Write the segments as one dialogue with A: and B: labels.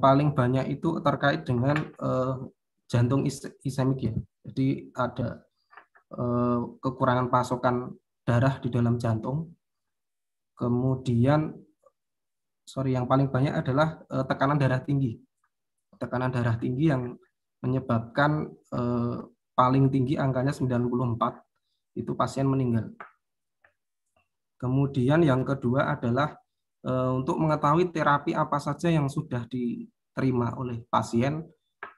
A: paling banyak itu terkait dengan uh, jantung isemik ya. Jadi ada uh, kekurangan pasokan darah di dalam jantung. Kemudian sorry yang paling banyak adalah uh, tekanan darah tinggi. Tekanan darah tinggi yang menyebabkan uh, paling tinggi angkanya 94 itu pasien meninggal. Kemudian yang kedua adalah untuk mengetahui terapi apa saja yang sudah diterima oleh pasien.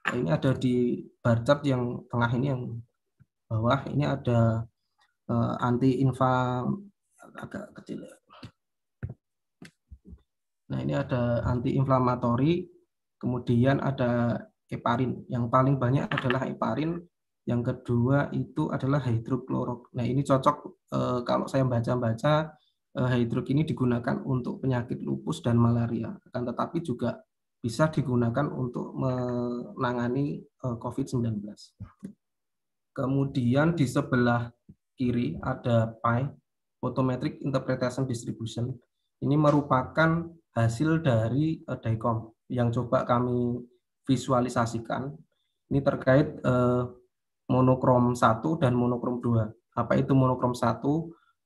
A: Ini ada di bar chart yang tengah ini yang bawah ini ada e, anti inflam agak kecil. Ya. Nah, ini ada anti inflamatori, kemudian ada heparin. Yang paling banyak adalah heparin yang kedua itu adalah hidroklorok. Nah ini cocok kalau saya baca-baca hidrok ini digunakan untuk penyakit lupus dan malaria. Akan tetapi juga bisa digunakan untuk menangani eh, COVID-19. Kemudian di sebelah kiri ada PI, Photometric Interpretation Distribution. Ini merupakan hasil dari e, DICOM yang coba kami visualisasikan. Ini terkait eh, monokrom 1 dan monokrom 2. Apa itu monokrom 1?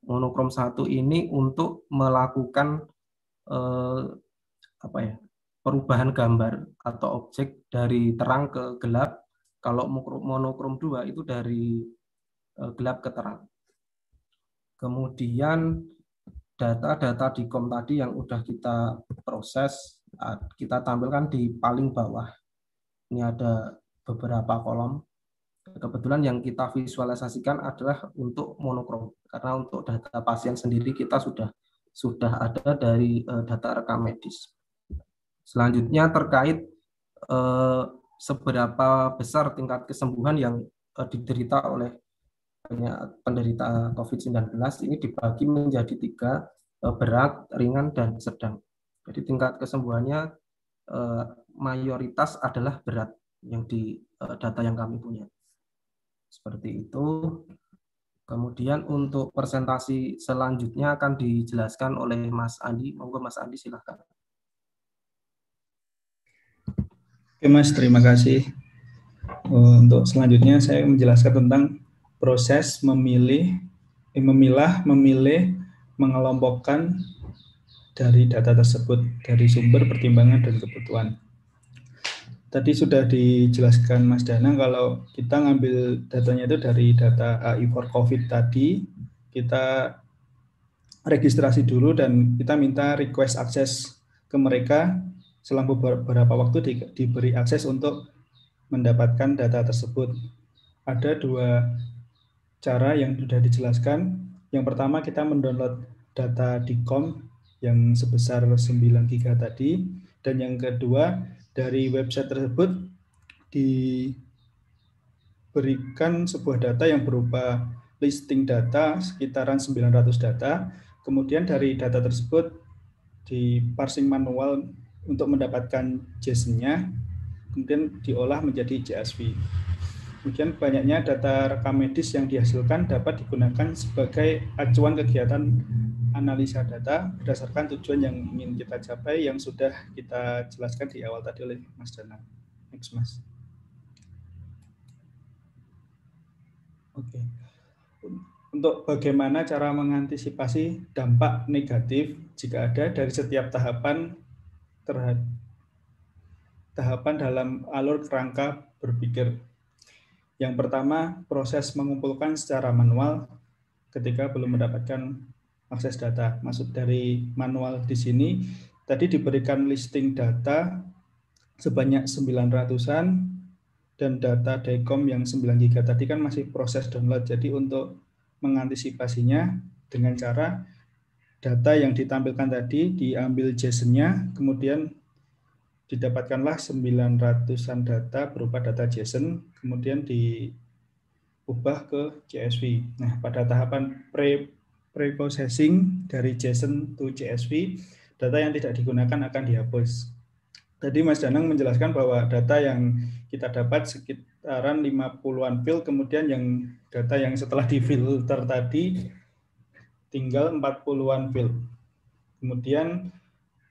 A: Monokrom 1 ini untuk melakukan eh, apa ya? perubahan gambar atau objek dari terang ke gelap. Kalau monokrom 2 itu dari eh, gelap ke terang. Kemudian data-data di kom tadi yang sudah kita proses, kita tampilkan di paling bawah. Ini ada beberapa kolom kebetulan yang kita visualisasikan adalah untuk monokrom karena untuk data pasien sendiri kita sudah sudah ada dari uh, data rekam medis. Selanjutnya terkait uh, seberapa besar tingkat kesembuhan yang uh, diderita oleh penderita COVID-19 ini dibagi menjadi tiga berat, ringan, dan sedang. Jadi tingkat kesembuhannya mayoritas adalah berat yang di data yang kami punya. Seperti itu. Kemudian untuk presentasi selanjutnya akan dijelaskan oleh Mas Andi. Monggo Mas Andi silahkan.
B: Oke Mas, terima kasih. Oh, untuk selanjutnya saya menjelaskan tentang proses memilih, eh, memilah, memilih, mengelompokkan dari data tersebut dari sumber pertimbangan dan kebutuhan tadi sudah dijelaskan Mas Danang kalau kita ngambil datanya itu dari data AI for COVID tadi, kita registrasi dulu dan kita minta request akses ke mereka selama beberapa waktu di, diberi akses untuk mendapatkan data tersebut. Ada dua cara yang sudah dijelaskan. Yang pertama kita mendownload data di COM yang sebesar 9 GB tadi dan yang kedua dari website tersebut diberikan sebuah data yang berupa listing data sekitaran 900 data. Kemudian dari data tersebut di parsing manual untuk mendapatkan JSON-nya, kemudian diolah menjadi CSV. Kemudian banyaknya data rekam medis yang dihasilkan dapat digunakan sebagai acuan kegiatan analisa data berdasarkan tujuan yang ingin kita capai yang sudah kita jelaskan di awal tadi oleh Mas Dana. Next, Mas. Oke. Untuk bagaimana cara mengantisipasi dampak negatif jika ada dari setiap tahapan terhadap tahapan dalam alur kerangka berpikir. Yang pertama, proses mengumpulkan secara manual ketika belum mendapatkan akses data. Maksud dari manual di sini tadi diberikan listing data sebanyak 900-an dan data DICOM yang 9 GB tadi kan masih proses download. Jadi untuk mengantisipasinya dengan cara data yang ditampilkan tadi diambil JSON-nya, kemudian didapatkanlah 900-an data berupa data JSON, kemudian diubah ke CSV. Nah, pada tahapan pre preprocessing dari JSON to CSV, data yang tidak digunakan akan dihapus. Tadi Mas Danang menjelaskan bahwa data yang kita dapat sekitaran 50-an field, kemudian yang data yang setelah difilter tadi tinggal 40-an field. Kemudian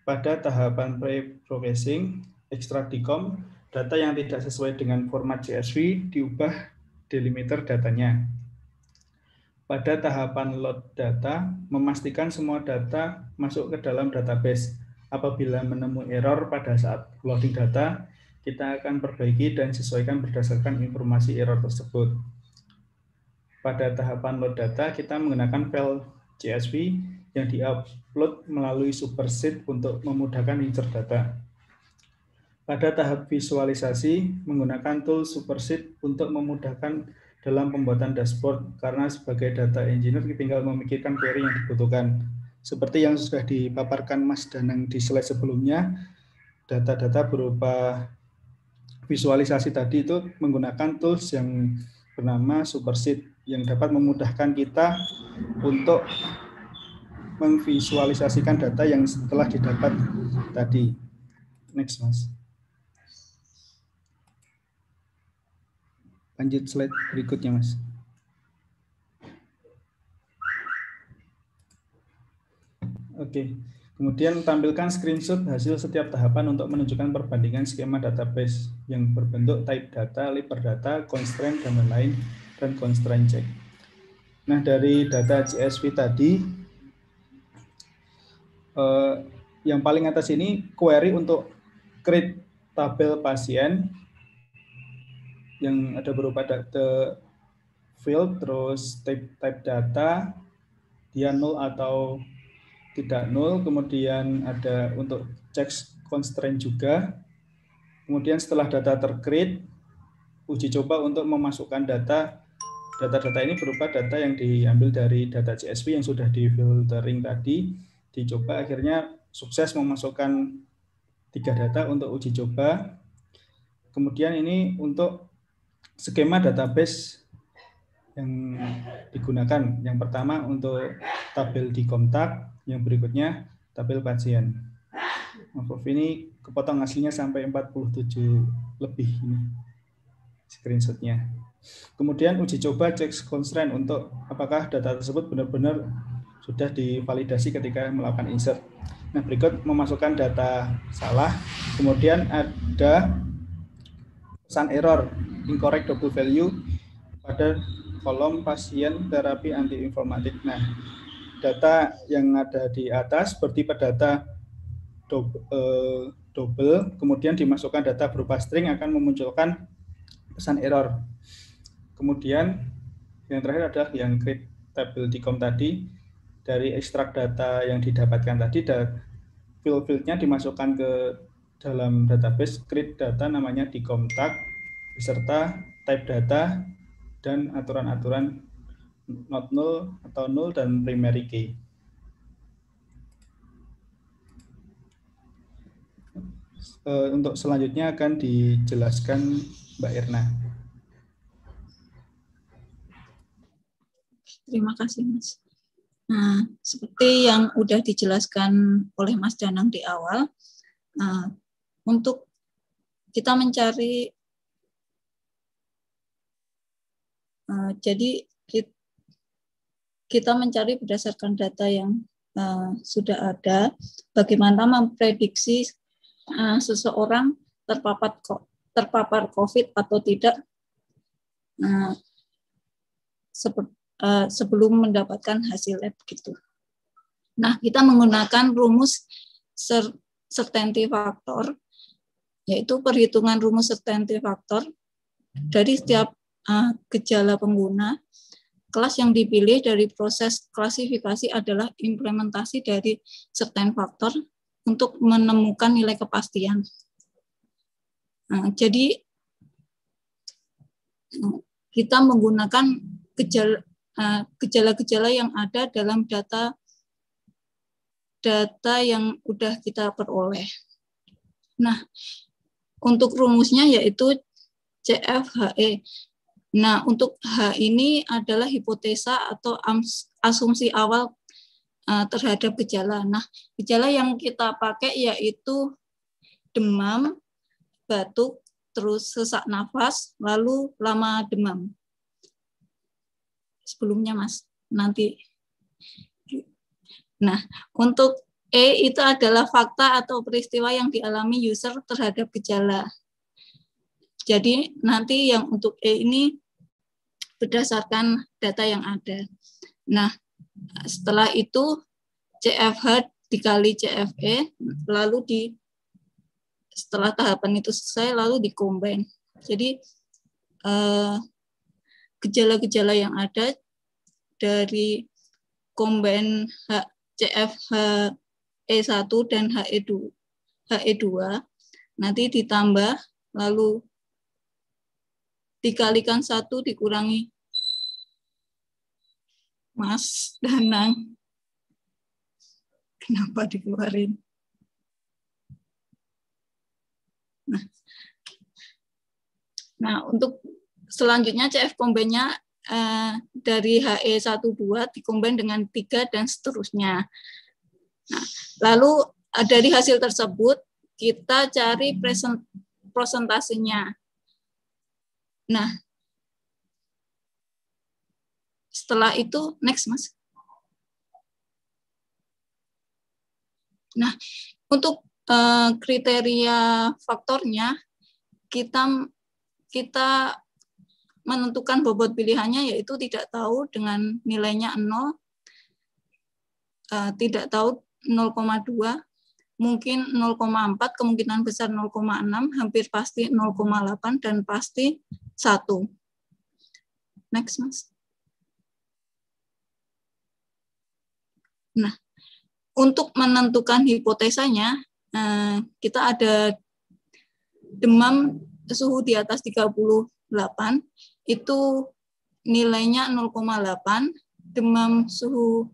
B: pada tahapan pre-processing, ekstrak dikom, data yang tidak sesuai dengan format CSV diubah delimiter datanya. Pada tahapan load data, memastikan semua data masuk ke dalam database. Apabila menemui error pada saat loading data, kita akan perbaiki dan sesuaikan berdasarkan informasi error tersebut. Pada tahapan load data, kita menggunakan file CSV yang diupload melalui Superset untuk memudahkan insert data. Pada tahap visualisasi, menggunakan tool Superset untuk memudahkan dalam pembuatan dashboard, karena sebagai data engineer tinggal memikirkan query yang dibutuhkan. Seperti yang sudah dipaparkan Mas Danang di slide sebelumnya, data-data berupa visualisasi tadi itu menggunakan tools yang bernama Superset yang dapat memudahkan kita untuk memvisualisasikan data yang setelah didapat tadi. Next, Mas. Lanjut slide berikutnya, Mas. Oke. Kemudian tampilkan screenshot hasil setiap tahapan untuk menunjukkan perbandingan skema database yang berbentuk type data, liper data, constraint, dan lain-lain, dan constraint check. Nah, dari data CSV tadi, eh, yang paling atas ini query untuk create tabel pasien yang ada berupa data field, terus type, type data, dia null atau tidak nol, kemudian ada untuk check constraint juga. Kemudian setelah data tercreate, uji coba untuk memasukkan data. Data-data ini berupa data yang diambil dari data CSV yang sudah di filtering tadi. Dicoba akhirnya sukses memasukkan tiga data untuk uji coba. Kemudian ini untuk skema database yang digunakan. Yang pertama untuk tabel di kontak, yang berikutnya tabel pasien. Maaf ini kepotong aslinya sampai 47 lebih ini screenshotnya. Kemudian uji coba cek constraint untuk apakah data tersebut benar-benar sudah divalidasi ketika melakukan insert. Nah, berikut memasukkan data salah. Kemudian ada pesan error incorrect double value pada kolom pasien terapi anti informatik. Nah, data yang ada di atas bertipe data eh, double, kemudian dimasukkan data berupa string akan memunculkan pesan error. Kemudian yang terakhir adalah yang create table decom tadi dari ekstrak data yang didapatkan tadi dan field-fieldnya dimasukkan ke dalam database create data namanya decom tag beserta type data dan aturan-aturan not null atau null dan primary key. Untuk selanjutnya akan dijelaskan Mbak Irna.
C: Terima kasih Mas. Nah, seperti yang sudah dijelaskan oleh Mas Danang di awal, uh, untuk kita mencari, uh, jadi kita, mencari berdasarkan data yang uh, sudah ada, bagaimana memprediksi uh, seseorang terpapar terpapar COVID atau tidak. Uh, seperti uh, sebelum mendapatkan hasil lab gitu. Nah, kita menggunakan rumus certainty factor, yaitu perhitungan rumus certainty factor dari setiap uh, gejala pengguna kelas yang dipilih dari proses klasifikasi adalah implementasi dari certain faktor untuk menemukan nilai kepastian. Nah, jadi kita menggunakan eh, gejala-gejala yang ada dalam data data yang sudah kita peroleh. Nah, untuk rumusnya yaitu CFHE Nah, untuk H ini adalah hipotesa atau asumsi awal uh, terhadap gejala. Nah, gejala yang kita pakai yaitu demam, batuk, terus sesak nafas, lalu lama demam. Sebelumnya, Mas, nanti. Nah, untuk E itu adalah fakta atau peristiwa yang dialami user terhadap gejala. Jadi nanti yang untuk E ini berdasarkan data yang ada. Nah, setelah itu CFH dikali CFE, lalu di setelah tahapan itu selesai, lalu dikombin. Jadi eh, gejala-gejala yang ada dari combine CFH E1 dan HE2, HE2 nanti ditambah lalu dikalikan satu dikurangi Mas Danang. Kenapa dikeluarin? Nah, nah untuk selanjutnya CF combine-nya eh, dari HE12 dikombin dengan 3 dan seterusnya. Nah, lalu eh, dari hasil tersebut kita cari present, presentasinya. Nah, setelah itu next Mas. Nah, untuk uh, kriteria faktornya kita kita menentukan bobot pilihannya yaitu tidak tahu dengan nilainya 0, uh, eh, tidak tahu 0,2, mungkin 0,4, kemungkinan besar 0,6, hampir pasti 0,8, dan pasti 1. Next, Mas. Nah, untuk menentukan hipotesanya, eh, kita ada demam suhu di atas 38, itu nilainya 0,8, demam suhu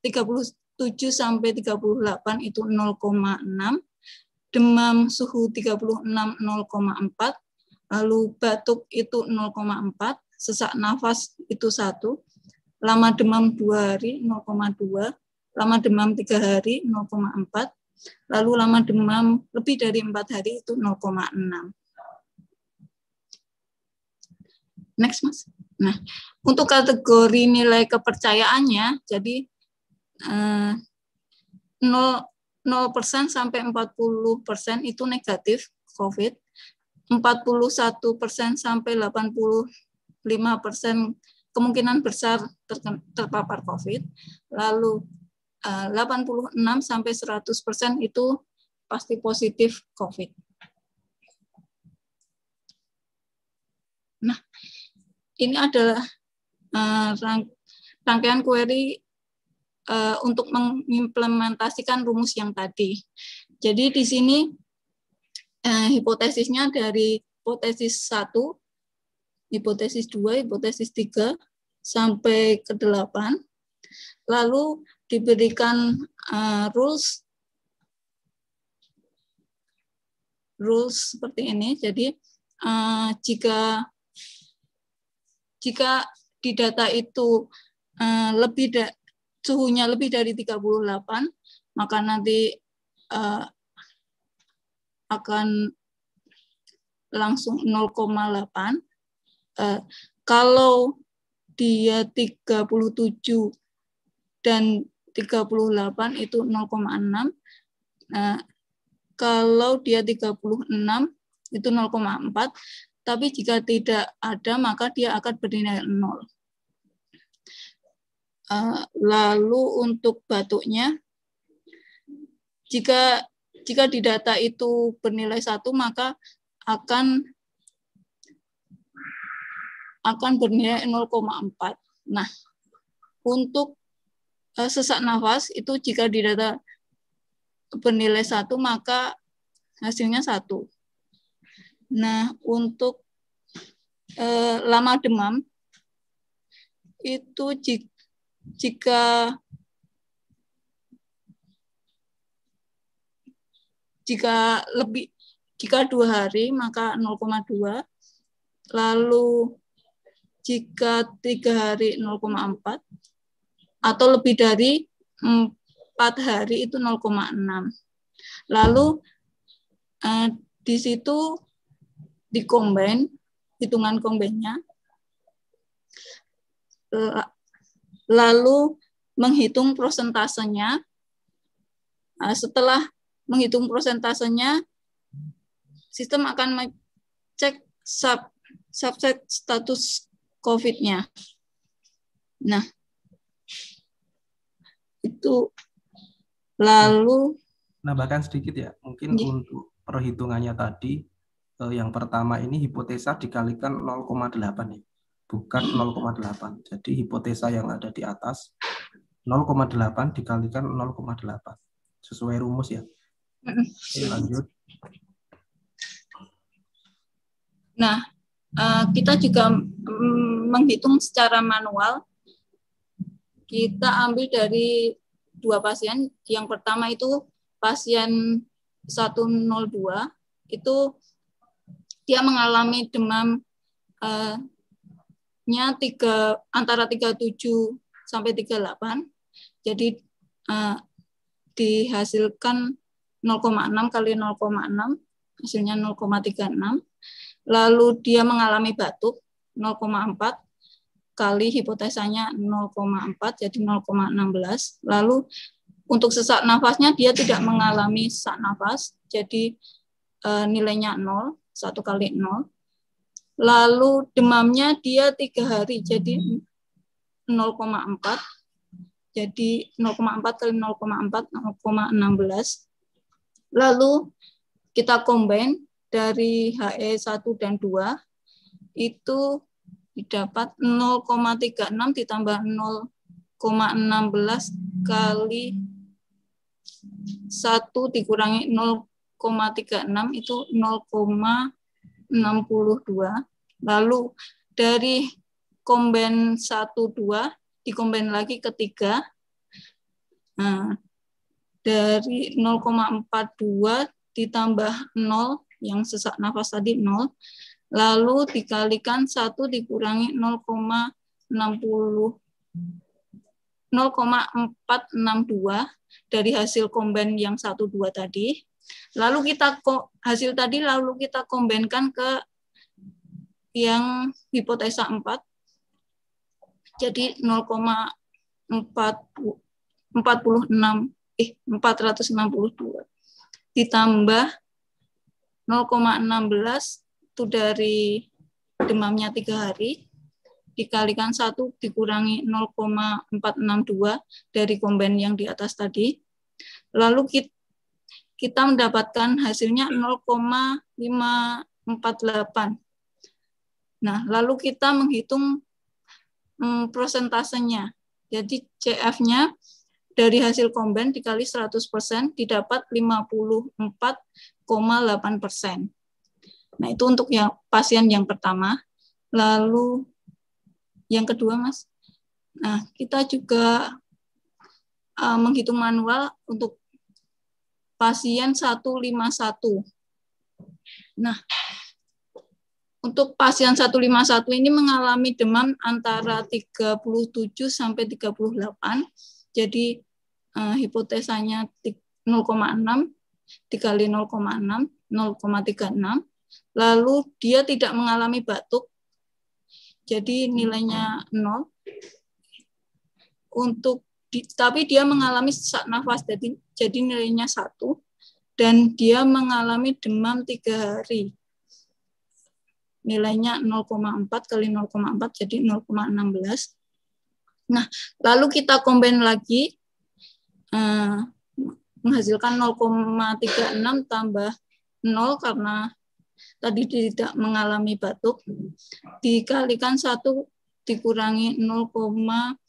C: 30 7 sampai 38 itu 0,6, demam suhu 36 0,4, lalu batuk itu 0,4, sesak nafas itu 1, lama demam 2 hari 0,2, lama demam 3 hari 0,4, lalu lama demam lebih dari 4 hari itu 0,6. Next, Mas. Nah, untuk kategori nilai kepercayaannya, jadi 0 eh, persen sampai 40 persen itu negatif COVID, 41 persen sampai 85 persen kemungkinan besar terpapar COVID, lalu 86 eh, sampai 100 persen itu pasti positif COVID. Nah, ini adalah uh, rangkaian query uh, untuk mengimplementasikan rumus yang tadi. Jadi di sini uh, hipotesisnya dari hipotesis 1, hipotesis 2, hipotesis 3 sampai ke 8. Lalu diberikan uh, rules rules seperti ini. Jadi uh, jika jika di data itu uh, lebih da suhunya lebih dari 38, maka nanti uh, akan langsung 0,8. Uh, kalau dia 37 dan 38 itu 0,6. Nah, kalau dia 36 itu 0,4, tapi jika tidak ada maka dia akan bernilai 0. Eh, lalu untuk batuknya, jika jika di data itu bernilai satu maka akan akan bernilai 0,4. Nah, untuk uh, sesak nafas itu jika di data bernilai satu maka hasilnya satu. Nah, untuk uh, lama demam itu jika jika jika lebih jika dua hari maka 0,2 lalu jika tiga hari 0,4 atau lebih dari empat hari itu 0,6 lalu eh, di situ dikombin hitungan kombinnya lalu menghitung prosentasenya Nah, setelah menghitung prosentasenya, sistem akan mengecek sub subset status COVID-nya. Nah, itu lalu
A: nambahkan sedikit ya, mungkin yeah. untuk perhitungannya tadi eh, yang pertama ini hipotesa dikalikan 0,8 ya, bukan 0,8. Jadi hipotesa yang ada di atas 0,8 dikalikan 0,8 sesuai rumus ya. Oke, lanjut.
C: Nah, eh, kita juga menghitung secara manual. Kita ambil dari dua pasien. Yang pertama itu pasien 102 itu dia mengalami demam uh, nya tiga antara 37 sampai 38. Jadi uh, dihasilkan 0,6 kali 0,6 hasilnya 0,36. Lalu dia mengalami batuk 0,4 kali hipotesanya 0,4 jadi 0,16. Lalu untuk sesak nafasnya dia tidak mengalami sesak nafas, jadi e, nilainya 0, satu kali 0. Lalu demamnya dia tiga hari, jadi 0,4. Jadi 0,4 kali 0,4, 0,16. Lalu kita combine dari HE1 dan 2, itu didapat 0,36 ditambah 0,16 kali 1 dikurangi 0,36 itu 0,62. Lalu dari komben 1 2 dikomben lagi ke 3. Nah, dari 0,42 ditambah 0 yang sesak nafas tadi 0 lalu dikalikan 1 dikurangi 0,60 0,462 dari hasil komben yang 1 2 tadi. Lalu kita hasil tadi lalu kita kombenkan ke yang hipotesa 4. Jadi 0,46 eh 462 ditambah 0,16 itu dari demamnya tiga hari dikalikan satu dikurangi 0,462 dari komben yang di atas tadi. Lalu kita, kita mendapatkan hasilnya 0,548. Nah, lalu kita menghitung hmm, prosentasenya. Jadi CF-nya dari hasil komben dikali 100% didapat 54,8 persen. Nah, itu untuk yang pasien yang pertama. Lalu yang kedua, Mas. Nah, kita juga uh, menghitung manual untuk pasien 151. Nah, untuk pasien 151 ini mengalami demam antara 37 sampai 38. Jadi uh, hipotesanya 0,6 dikali 0,6 0,36. Lalu dia tidak mengalami batuk jadi nilainya nol. Untuk di, tapi dia mengalami sesak nafas, jadi jadi nilainya satu dan dia mengalami demam tiga hari. Nilainya 0,4 kali 0,4 jadi 0,16. Nah, lalu kita combine lagi eh, menghasilkan 0,36 tambah 0 karena tadi tidak mengalami batuk, dikalikan satu dikurangi 0,36.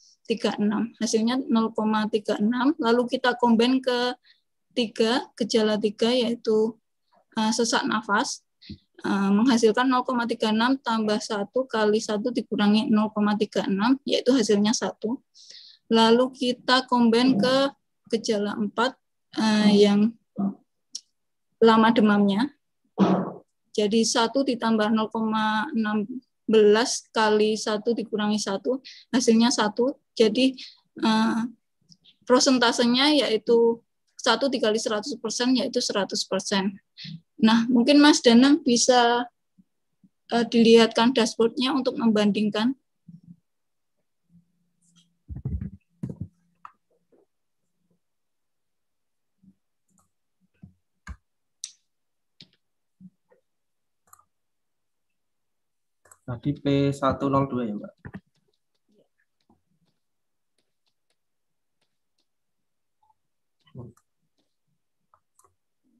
C: Hasilnya 0,36. Lalu kita combine ke tiga, gejala tiga yaitu uh, sesak nafas. Uh, menghasilkan 0,36 tambah 1 kali 1 dikurangi 0,36, yaitu hasilnya 1. Lalu kita combine ke gejala 4 uh, yang lama demamnya. Jadi 1 ditambah 0,16 kali 1 dikurangi 1, hasilnya 1. Jadi uh, prosentasenya yaitu 1 dikali 100 persen yaitu 100 persen. Nah, mungkin Mas Danang bisa uh, dilihatkan dashboardnya untuk membandingkan.
A: Tadi P102 ya, Mbak?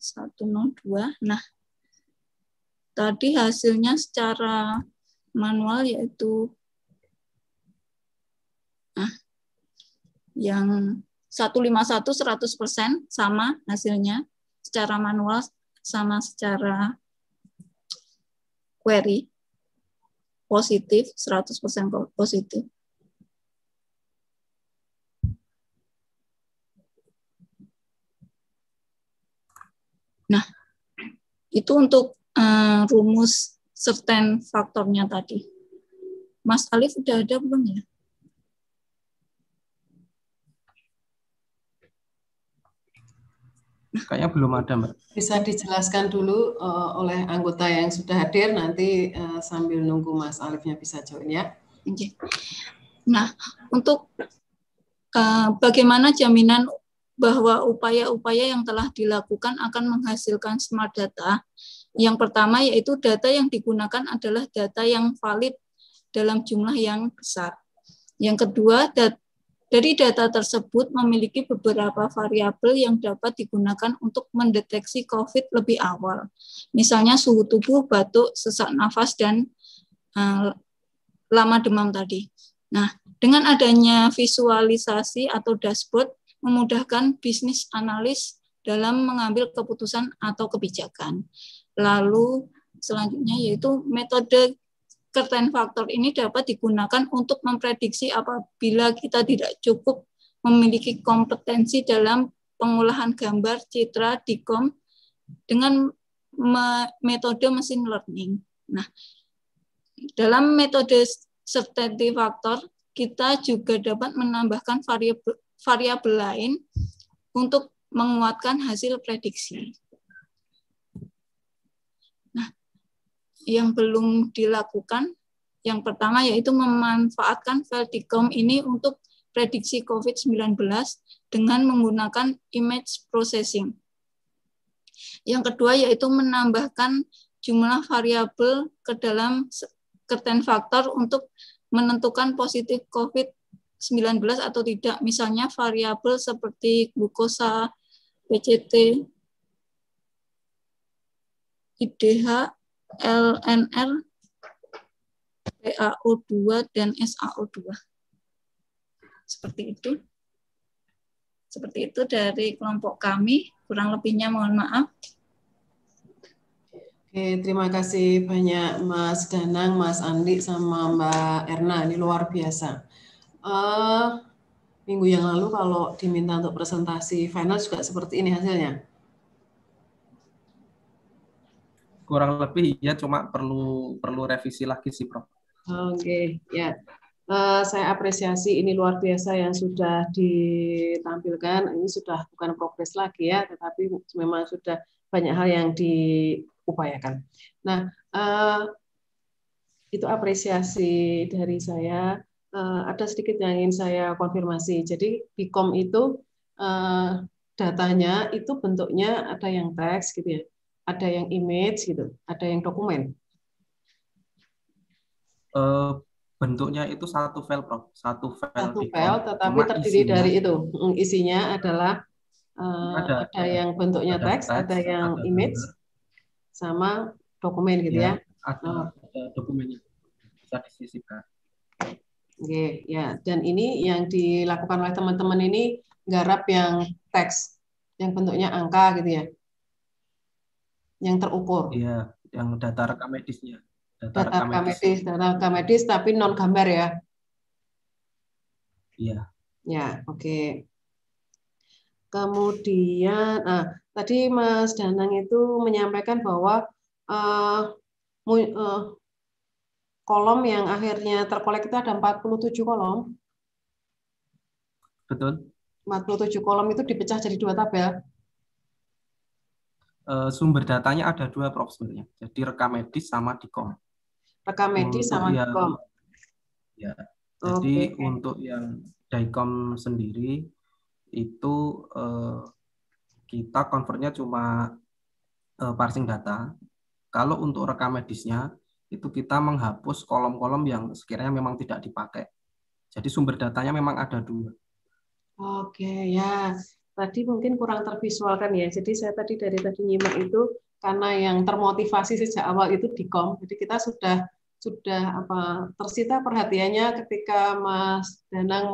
C: Satu nol dua. Nah, tadi hasilnya secara manual yaitu nah, yang 151 100% sama hasilnya secara manual sama secara query positif 100% positif. Nah, itu untuk uh, rumus certain faktornya tadi. Mas Alif sudah ada belum ya?
A: Kayaknya belum ada, Mbak.
D: Bisa dijelaskan dulu uh, oleh anggota yang sudah hadir, nanti uh, sambil nunggu Mas Alifnya bisa join ya.
C: Nah, untuk uh, bagaimana jaminan bahwa upaya-upaya yang telah dilakukan akan menghasilkan smart data. Yang pertama yaitu data yang digunakan adalah data yang valid dalam jumlah yang besar. Yang kedua, dat dari data tersebut memiliki beberapa variabel yang dapat digunakan untuk mendeteksi COVID lebih awal. Misalnya suhu tubuh, batuk, sesak nafas, dan uh, lama demam tadi. Nah, dengan adanya visualisasi atau dashboard, memudahkan bisnis analis dalam mengambil keputusan atau kebijakan. Lalu selanjutnya yaitu metode certain faktor ini dapat digunakan untuk memprediksi apabila kita tidak cukup memiliki kompetensi dalam pengolahan gambar, citra, dikom dengan metode mesin learning. Nah, dalam metode certainty factor, kita juga dapat menambahkan variabel, variabel lain untuk menguatkan hasil prediksi. yang belum dilakukan. Yang pertama yaitu memanfaatkan Verticom ini untuk prediksi COVID-19 dengan menggunakan image processing. Yang kedua yaitu menambahkan jumlah variabel ke dalam certain faktor untuk menentukan positif COVID-19 atau tidak. Misalnya variabel seperti glukosa, PCT, IDH, LNR, PaO2, dan SaO2. Seperti itu. Seperti itu dari kelompok kami. Kurang lebihnya mohon maaf.
D: Oke, terima kasih banyak Mas Danang, Mas Andi, sama Mbak Erna. Ini luar biasa. Uh, minggu yang lalu kalau diminta untuk presentasi final juga seperti ini hasilnya.
A: kurang lebih ya cuma perlu perlu revisi lagi sih Prof.
D: Oke, okay, ya. Uh, saya apresiasi ini luar biasa yang sudah ditampilkan. Ini sudah bukan progres lagi ya, tetapi memang sudah banyak hal yang diupayakan. Nah, uh, itu apresiasi dari saya. Uh, ada sedikit yang ingin saya konfirmasi. Jadi Bicom itu uh, datanya itu bentuknya ada yang teks gitu ya ada yang image gitu, ada yang dokumen?
A: Uh, bentuknya itu satu file, Prof. Satu file.
D: Satu file, tetapi Cuma terdiri isinya, dari itu. Hmm, isinya adalah uh, ada, ada yang bentuknya ada teks, teks, ada yang ada image, ada. sama dokumen gitu ya. ya.
A: Ada, oh. ada dokumennya bisa disisipkan.
D: Oke, ya. Dan ini yang dilakukan oleh teman-teman ini garap yang teks, yang bentuknya angka gitu ya yang terukur.
A: Iya, yang data rekam medisnya.
D: Data, data rekam medis, data rekam medis tapi non gambar ya.
A: Iya.
D: Ya, oke. Okay. Kemudian, nah, tadi Mas Danang itu menyampaikan bahwa uh, uh, kolom yang akhirnya terkolek itu ada 47 kolom.
A: Betul.
D: 47 kolom itu dipecah jadi dua tabel.
A: Eh, sumber datanya ada dua prof sebenarnya. Jadi rekam medis sama dikom.
D: Rekam medis sama yang, dikom.
A: Ya. Jadi okay. untuk yang dikom sendiri itu eh, kita convertnya cuma eh, parsing data. Kalau untuk rekam medisnya itu kita menghapus kolom-kolom yang sekiranya memang tidak dipakai. Jadi sumber datanya memang ada dua.
D: Oke ya, tadi mungkin kurang tervisualkan ya. Jadi saya tadi dari tadi nyimak itu karena yang termotivasi sejak awal itu di kom. Jadi kita sudah sudah apa tersita perhatiannya ketika Mas Danang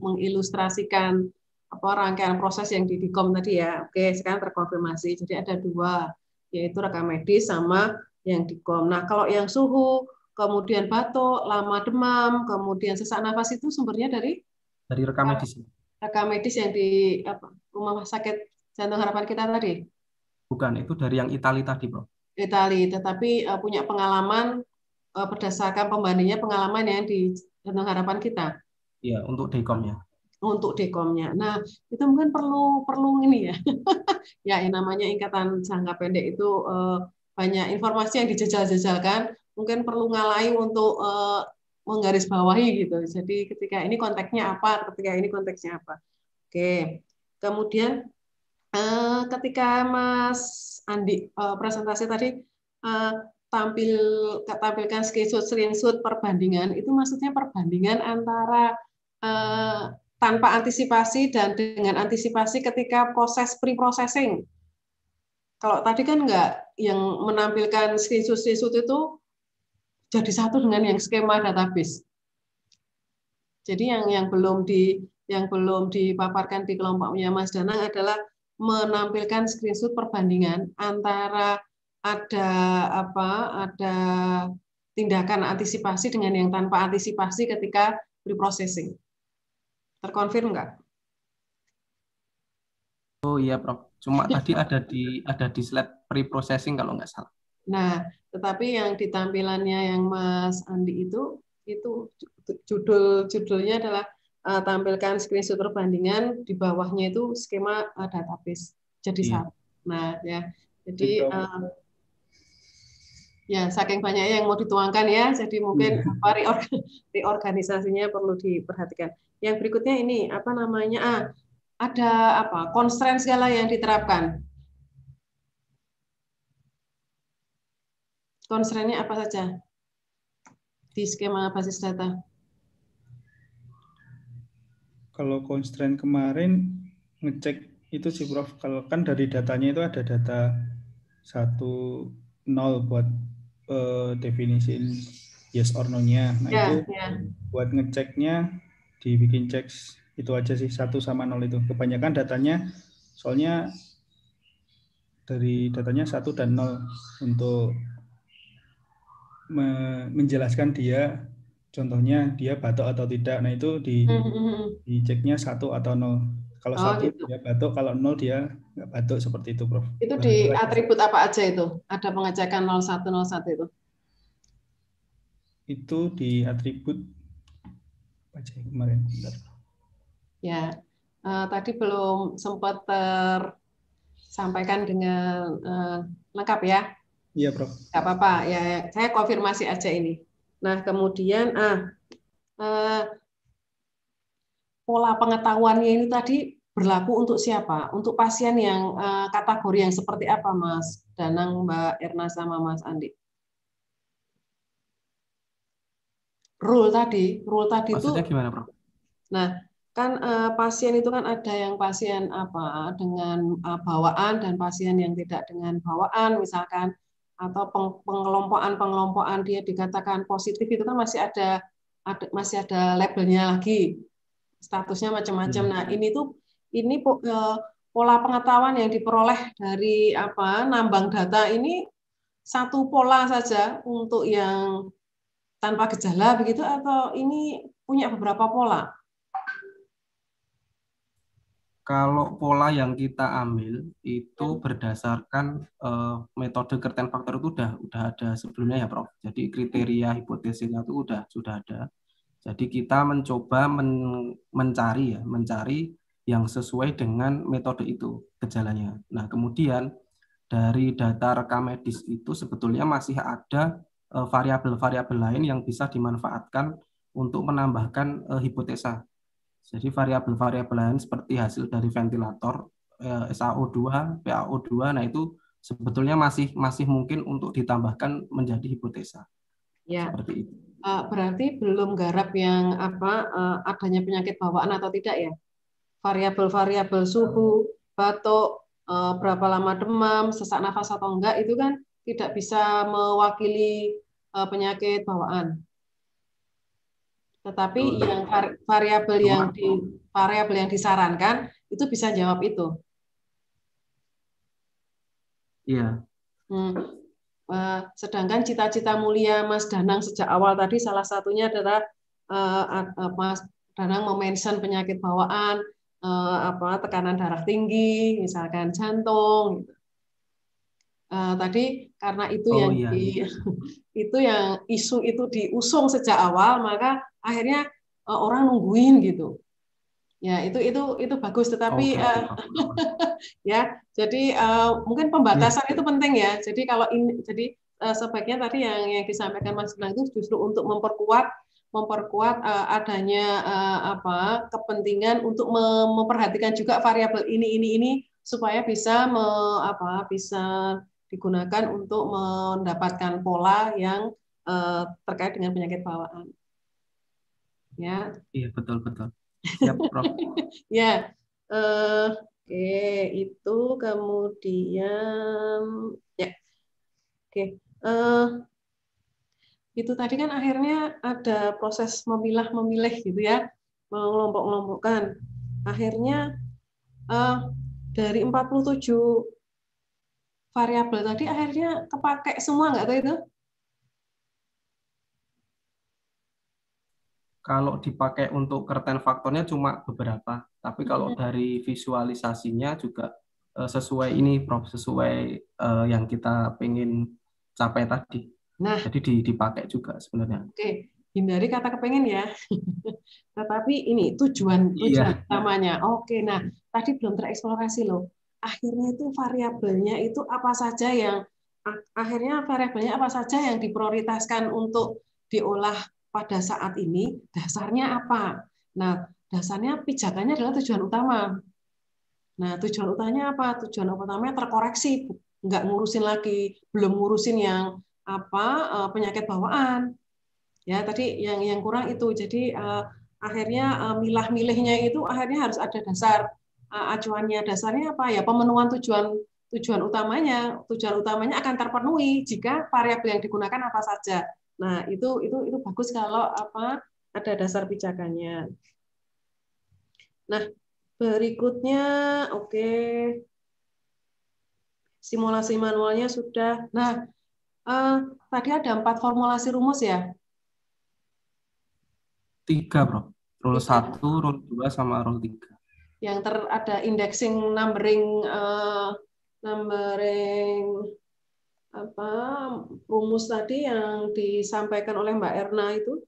D: mengilustrasikan apa rangkaian proses yang di Dikom tadi ya. Oke, sekarang terkonfirmasi. Jadi ada dua, yaitu rekam medis sama yang Dikom. Nah, kalau yang suhu, kemudian batuk, lama demam, kemudian sesak nafas itu sumbernya dari
A: dari rekam medis.
D: Rekam medis yang di apa, rumah sakit jantung harapan kita tadi.
A: Bukan, itu dari yang Itali tadi, Bro.
D: Itali, tetapi uh, punya pengalaman uh, berdasarkan pembandingnya pengalaman yang di Jantung Harapan kita.
A: Iya, untuk dekomnya.
D: Untuk dekomnya. Nah, itu mungkin perlu perlu ini ya. ya, yang namanya ingkatan jangka pendek itu uh, banyak informasi yang dijejal-jejalkan, mungkin perlu ngalai untuk uh, menggarisbawahi gitu. Jadi ketika ini konteksnya apa, ketika ini konteksnya apa. Oke. Kemudian Eh, ketika Mas Andi uh, presentasi tadi uh, tampil tampilkan screenshot screenshot perbandingan itu maksudnya perbandingan antara uh, tanpa antisipasi dan dengan antisipasi ketika proses pre-processing. Kalau tadi kan enggak yang menampilkan screenshot screenshot itu jadi satu dengan yang skema database. Jadi yang yang belum di yang belum dipaparkan di kelompoknya Mas Danang adalah menampilkan screenshot perbandingan antara ada apa ada tindakan antisipasi dengan yang tanpa antisipasi ketika preprocessing. Terkonfirm nggak?
A: Oh iya, Prof. Cuma tadi ada di ada di slide preprocessing kalau nggak salah.
D: Nah, tetapi yang di tampilannya yang Mas Andi itu itu judul judulnya adalah uh, tampilkan screenshot perbandingan di bawahnya itu skema uh, database jadi iya. satu. Nah ya jadi uh, ya saking banyaknya yang mau dituangkan ya jadi mungkin yeah. apa reorganisasinya perlu diperhatikan. Yang berikutnya ini apa namanya ah ada apa constraint segala yang diterapkan. Constraint-nya apa saja di skema basis data?
B: kalau constraint kemarin ngecek itu sih Prof. Kalau kan dari datanya itu ada data satu nol buat uh, definisi yes or no-nya. Nah, yeah, itu yeah. buat ngeceknya dibikin cek itu aja sih satu sama nol itu. Kebanyakan datanya soalnya dari datanya satu dan nol untuk me menjelaskan dia contohnya dia batuk atau tidak. Nah itu di mm-hmm. diceknya satu atau nol. Kalau oh, satu gitu. dia batuk, kalau nol dia nggak batuk seperti itu, Prof.
D: Itu di atribut apa aja itu? Ada pengecekan 0101 itu?
B: Itu di atribut apa aja kemarin? Bentar.
D: Ya, uh, tadi belum sempat tersampaikan dengan uh, lengkap ya.
B: Iya, Prof.
D: Gak apa-apa, ya saya konfirmasi aja ini. Nah, kemudian ah eh, pola pengetahuannya ini tadi berlaku untuk siapa? Untuk pasien yang eh, kategori yang seperti apa, Mas Danang, Mbak Erna sama Mas Andi? Rule tadi, rule tadi
A: Maksudnya itu gimana, Bro?
D: Nah, kan eh, pasien itu kan ada yang pasien apa dengan eh, bawaan dan pasien yang tidak dengan bawaan, misalkan atau pengelompokan-pengelompokan dia dikatakan positif itu kan masih ada, ada masih ada labelnya lagi statusnya macam-macam. Hmm. Nah ini tuh ini eh, pola pengetahuan yang diperoleh dari apa nambang data ini satu pola saja untuk yang tanpa gejala begitu atau ini punya beberapa pola?
A: Kalau pola yang kita ambil itu hmm. berdasarkan uh, metode Kerten faktor itu udah udah ada sebelumnya ya, Prof. Jadi kriteria hipotesisnya itu udah sudah ada. Jadi kita mencoba men, mencari ya, mencari yang sesuai dengan metode itu gejalanya. Nah, kemudian dari data rekam medis itu sebetulnya masih ada eh, variabel-variabel uh, lain yang bisa dimanfaatkan untuk menambahkan uh, hipotesa jadi variabel-variabel lain seperti hasil dari ventilator, eh, SAO2, PaO2, nah itu sebetulnya masih masih mungkin untuk ditambahkan menjadi hipotesa.
D: Ya.
A: Seperti itu.
D: Uh, berarti belum garap yang apa uh, adanya penyakit bawaan atau tidak ya? Variabel-variabel suhu, batuk, uh, berapa lama demam, sesak nafas atau enggak itu kan tidak bisa mewakili penyakit bawaan. Tetapi yang variabel yang di variabel yang disarankan itu bisa jawab itu.
A: Iya.
D: Hmm. Uh, sedangkan cita-cita mulia Mas Danang sejak awal tadi salah satunya adalah uh, uh, Mas Danang memention penyakit bawaan, uh, apa tekanan darah tinggi, misalkan jantung. Gitu. Uh, tadi karena itu oh, yang iya. di, itu yang isu itu diusung sejak awal, maka akhirnya uh, orang nungguin gitu. Ya itu itu itu bagus, tetapi okay. uh, ya jadi uh, mungkin pembatasan hmm. itu penting ya. Jadi kalau ini jadi uh, sebaiknya tadi yang yang disampaikan Mas Bilang itu justru untuk memperkuat memperkuat uh, adanya uh, apa kepentingan untuk memperhatikan juga variabel ini ini ini supaya bisa me, apa bisa digunakan untuk mendapatkan pola yang uh, terkait dengan penyakit bawaan.
A: Ya. Iya betul betul. Siap, Prof.
D: ya. Uh, Oke, okay. itu kemudian ya. Oke. Okay. Uh, itu tadi kan akhirnya ada proses memilah memilih gitu ya, mengelompok-kelompokkan. Akhirnya uh, dari 47 variabel tadi akhirnya kepake semua nggak tuh itu?
A: Kalau dipakai untuk kerten faktornya cuma beberapa, tapi kalau hmm. dari visualisasinya juga uh, sesuai ini, Prof, sesuai uh, yang kita pengen capai tadi. Nah, jadi dipakai juga sebenarnya.
D: Oke, hindari kata kepengen ya. Tetapi ini tujuan iya. tujuan iya. utamanya. Oke, nah tadi belum tereksplorasi loh akhirnya itu variabelnya itu apa saja yang akhirnya variabelnya apa saja yang diprioritaskan untuk diolah pada saat ini dasarnya apa? Nah dasarnya pijakannya adalah tujuan utama. Nah tujuan utamanya apa? Tujuan utamanya terkoreksi nggak ngurusin lagi belum ngurusin yang apa eh, penyakit bawaan. Ya tadi yang yang kurang itu. Jadi uh, akhirnya uh, milah-milihnya itu akhirnya harus ada dasar. Uh, acuannya dasarnya apa? Ya pemenuhan tujuan tujuan utamanya. Tujuan utamanya akan terpenuhi jika variabel yang digunakan apa saja nah itu itu itu bagus kalau apa ada dasar pijakannya. Nah berikutnya oke. Okay. simulasi manualnya sudah. Nah uh, tadi ada empat formulasi rumus ya?
A: Tiga bro. Rule satu rule dua sama rule tiga.
D: Yang ter ada indexing numbering uh, numbering apa rumus tadi yang disampaikan oleh Mbak Erna itu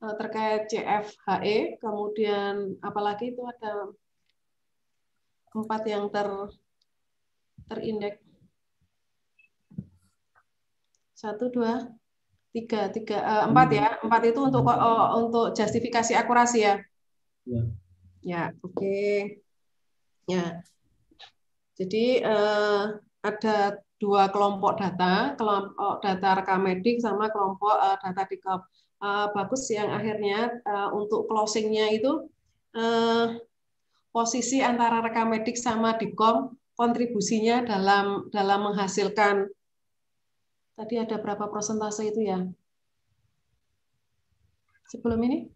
D: uh, terkait CFHE kemudian apalagi itu ada empat yang ter terindeks satu dua tiga tiga uh, empat ya empat itu untuk uh, untuk justifikasi akurasi ya. ya Ya, oke. Okay. Ya. Jadi eh, ada dua kelompok data, kelompok data rekam medik sama kelompok eh, data di Eh, bagus yang akhirnya eh, untuk closingnya itu eh, posisi antara rekam medik sama dikom kontribusinya dalam dalam menghasilkan tadi ada berapa persentase itu ya? Sebelum ini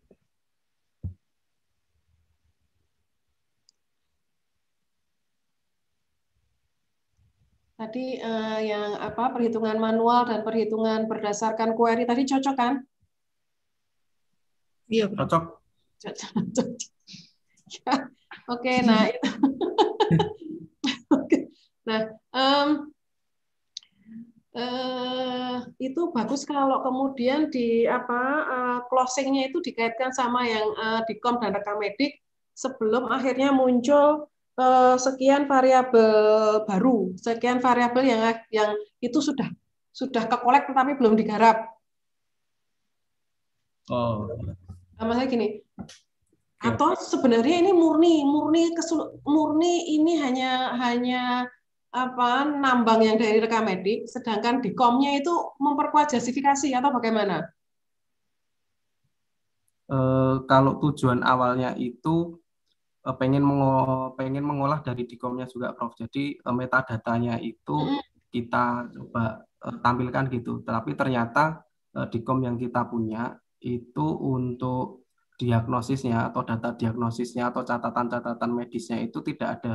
D: Tadi uh, yang apa perhitungan manual dan perhitungan berdasarkan query tadi cocok kan?
A: Iya, cocok.
D: Cocok. cocok. ya. Oke, okay, nah itu. okay. Nah, um, uh, itu bagus kalau kemudian di apa uh, closingnya itu dikaitkan sama yang uh, di kom dan rekam medik sebelum akhirnya muncul Eh, sekian variabel baru, sekian variabel yang yang itu sudah sudah kekolek tetapi belum digarap.
A: Oh.
D: Nah, maksudnya gini, atau sebenarnya ini murni murni kesul, murni ini hanya hanya apa nambang yang dari rekam medik, sedangkan di komnya itu memperkuat justifikasi atau bagaimana?
A: eh, kalau tujuan awalnya itu pengen mengo pengen mengolah dari dikomnya juga Prof. Jadi eh, metadatanya itu kita coba eh, tampilkan gitu. Tapi ternyata eh, dikom yang kita punya itu untuk diagnosisnya atau data diagnosisnya atau catatan-catatan medisnya itu tidak ada.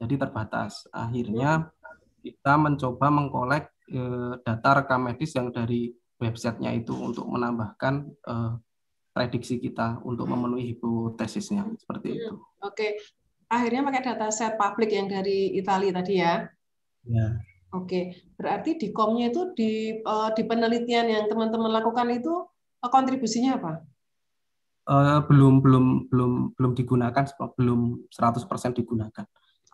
A: Jadi terbatas. Akhirnya kita mencoba mengkolek eh, data rekam medis yang dari websitenya itu untuk menambahkan eh, prediksi kita untuk memenuhi hipotesisnya seperti itu.
D: Oke, akhirnya pakai data set publik yang dari Italia tadi ya.
A: Ya.
D: Oke, berarti di komnya itu di uh, di penelitian yang teman-teman lakukan itu uh, kontribusinya apa?
A: Uh, belum belum belum belum digunakan, belum 100% digunakan.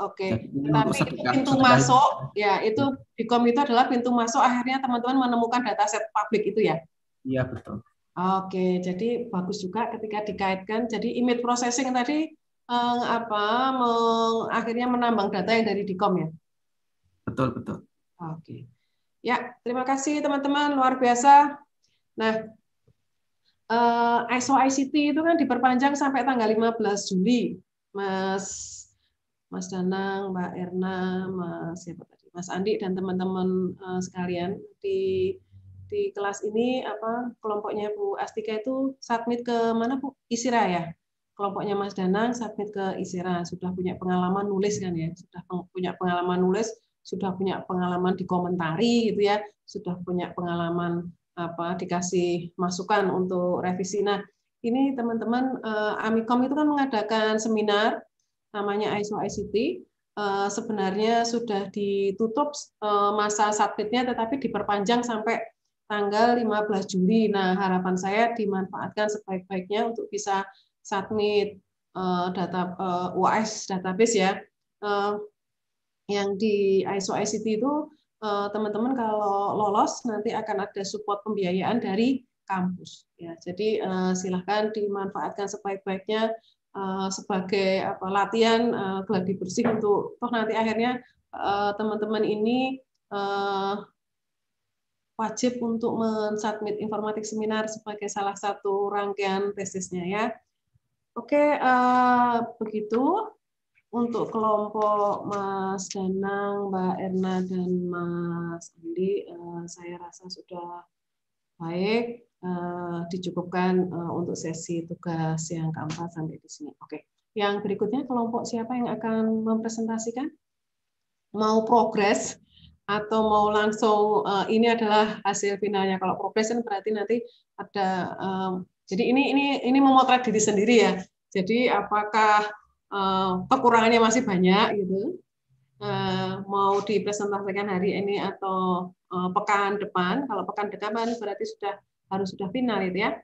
D: Oke, tapi sedekah, pintu sedekah masuk ya itu di kom itu adalah pintu masuk akhirnya teman-teman menemukan data set publik itu ya?
A: Iya betul.
D: Oke, jadi bagus juga ketika dikaitkan. Jadi image processing tadi eh, apa meng, akhirnya menambang data yang dari Dikom ya?
A: Betul betul.
D: Oke, ya terima kasih teman-teman luar biasa. Nah, eh, ISO ICT itu kan diperpanjang sampai tanggal 15 Juli, Mas Mas Danang, Mbak Erna, Mas siapa tadi, Mas Andi dan teman-teman eh, sekalian di di kelas ini apa kelompoknya Bu Astika itu submit ke mana Bu? Isira ya. Kelompoknya Mas Danang submit ke Isira. Sudah punya pengalaman nulis kan ya? Sudah punya pengalaman nulis, sudah punya pengalaman dikomentari gitu ya. Sudah punya pengalaman apa dikasih masukan untuk revisi. Nah, ini teman-teman eh, Amikom itu kan mengadakan seminar namanya ISO ICT eh, sebenarnya sudah ditutup eh, masa submitnya tetapi diperpanjang sampai tanggal 15 Juli. Nah, harapan saya dimanfaatkan sebaik-baiknya untuk bisa submit uh, data uh, database ya. Uh, yang di ISO ICT itu teman-teman kalau lolos nanti akan ada support pembiayaan dari kampus ya. Jadi silahkan dimanfaatkan sebaik-baiknya sebagai apa latihan gladi bersih untuk toh nanti akhirnya teman-teman ini wajib untuk mensubmit informatik seminar sebagai salah satu rangkaian tesisnya ya. Oke, uh, begitu untuk kelompok Mas Danang, Mbak Erna, dan Mas Andi, uh, saya rasa sudah baik, uh, dicukupkan untuk sesi tugas yang keempat sampai di sini. Oke, yang berikutnya kelompok siapa yang akan mempresentasikan? Mau progres? Atau mau langsung uh, ini adalah hasil finalnya. Kalau progression berarti nanti ada um, jadi ini ini ini memotret diri sendiri ya. Jadi apakah uh, kekurangannya masih banyak gitu. Uh, mau dipresentasikan hari ini atau uh, pekan depan. Kalau pekan depan berarti sudah harus sudah final itu ya.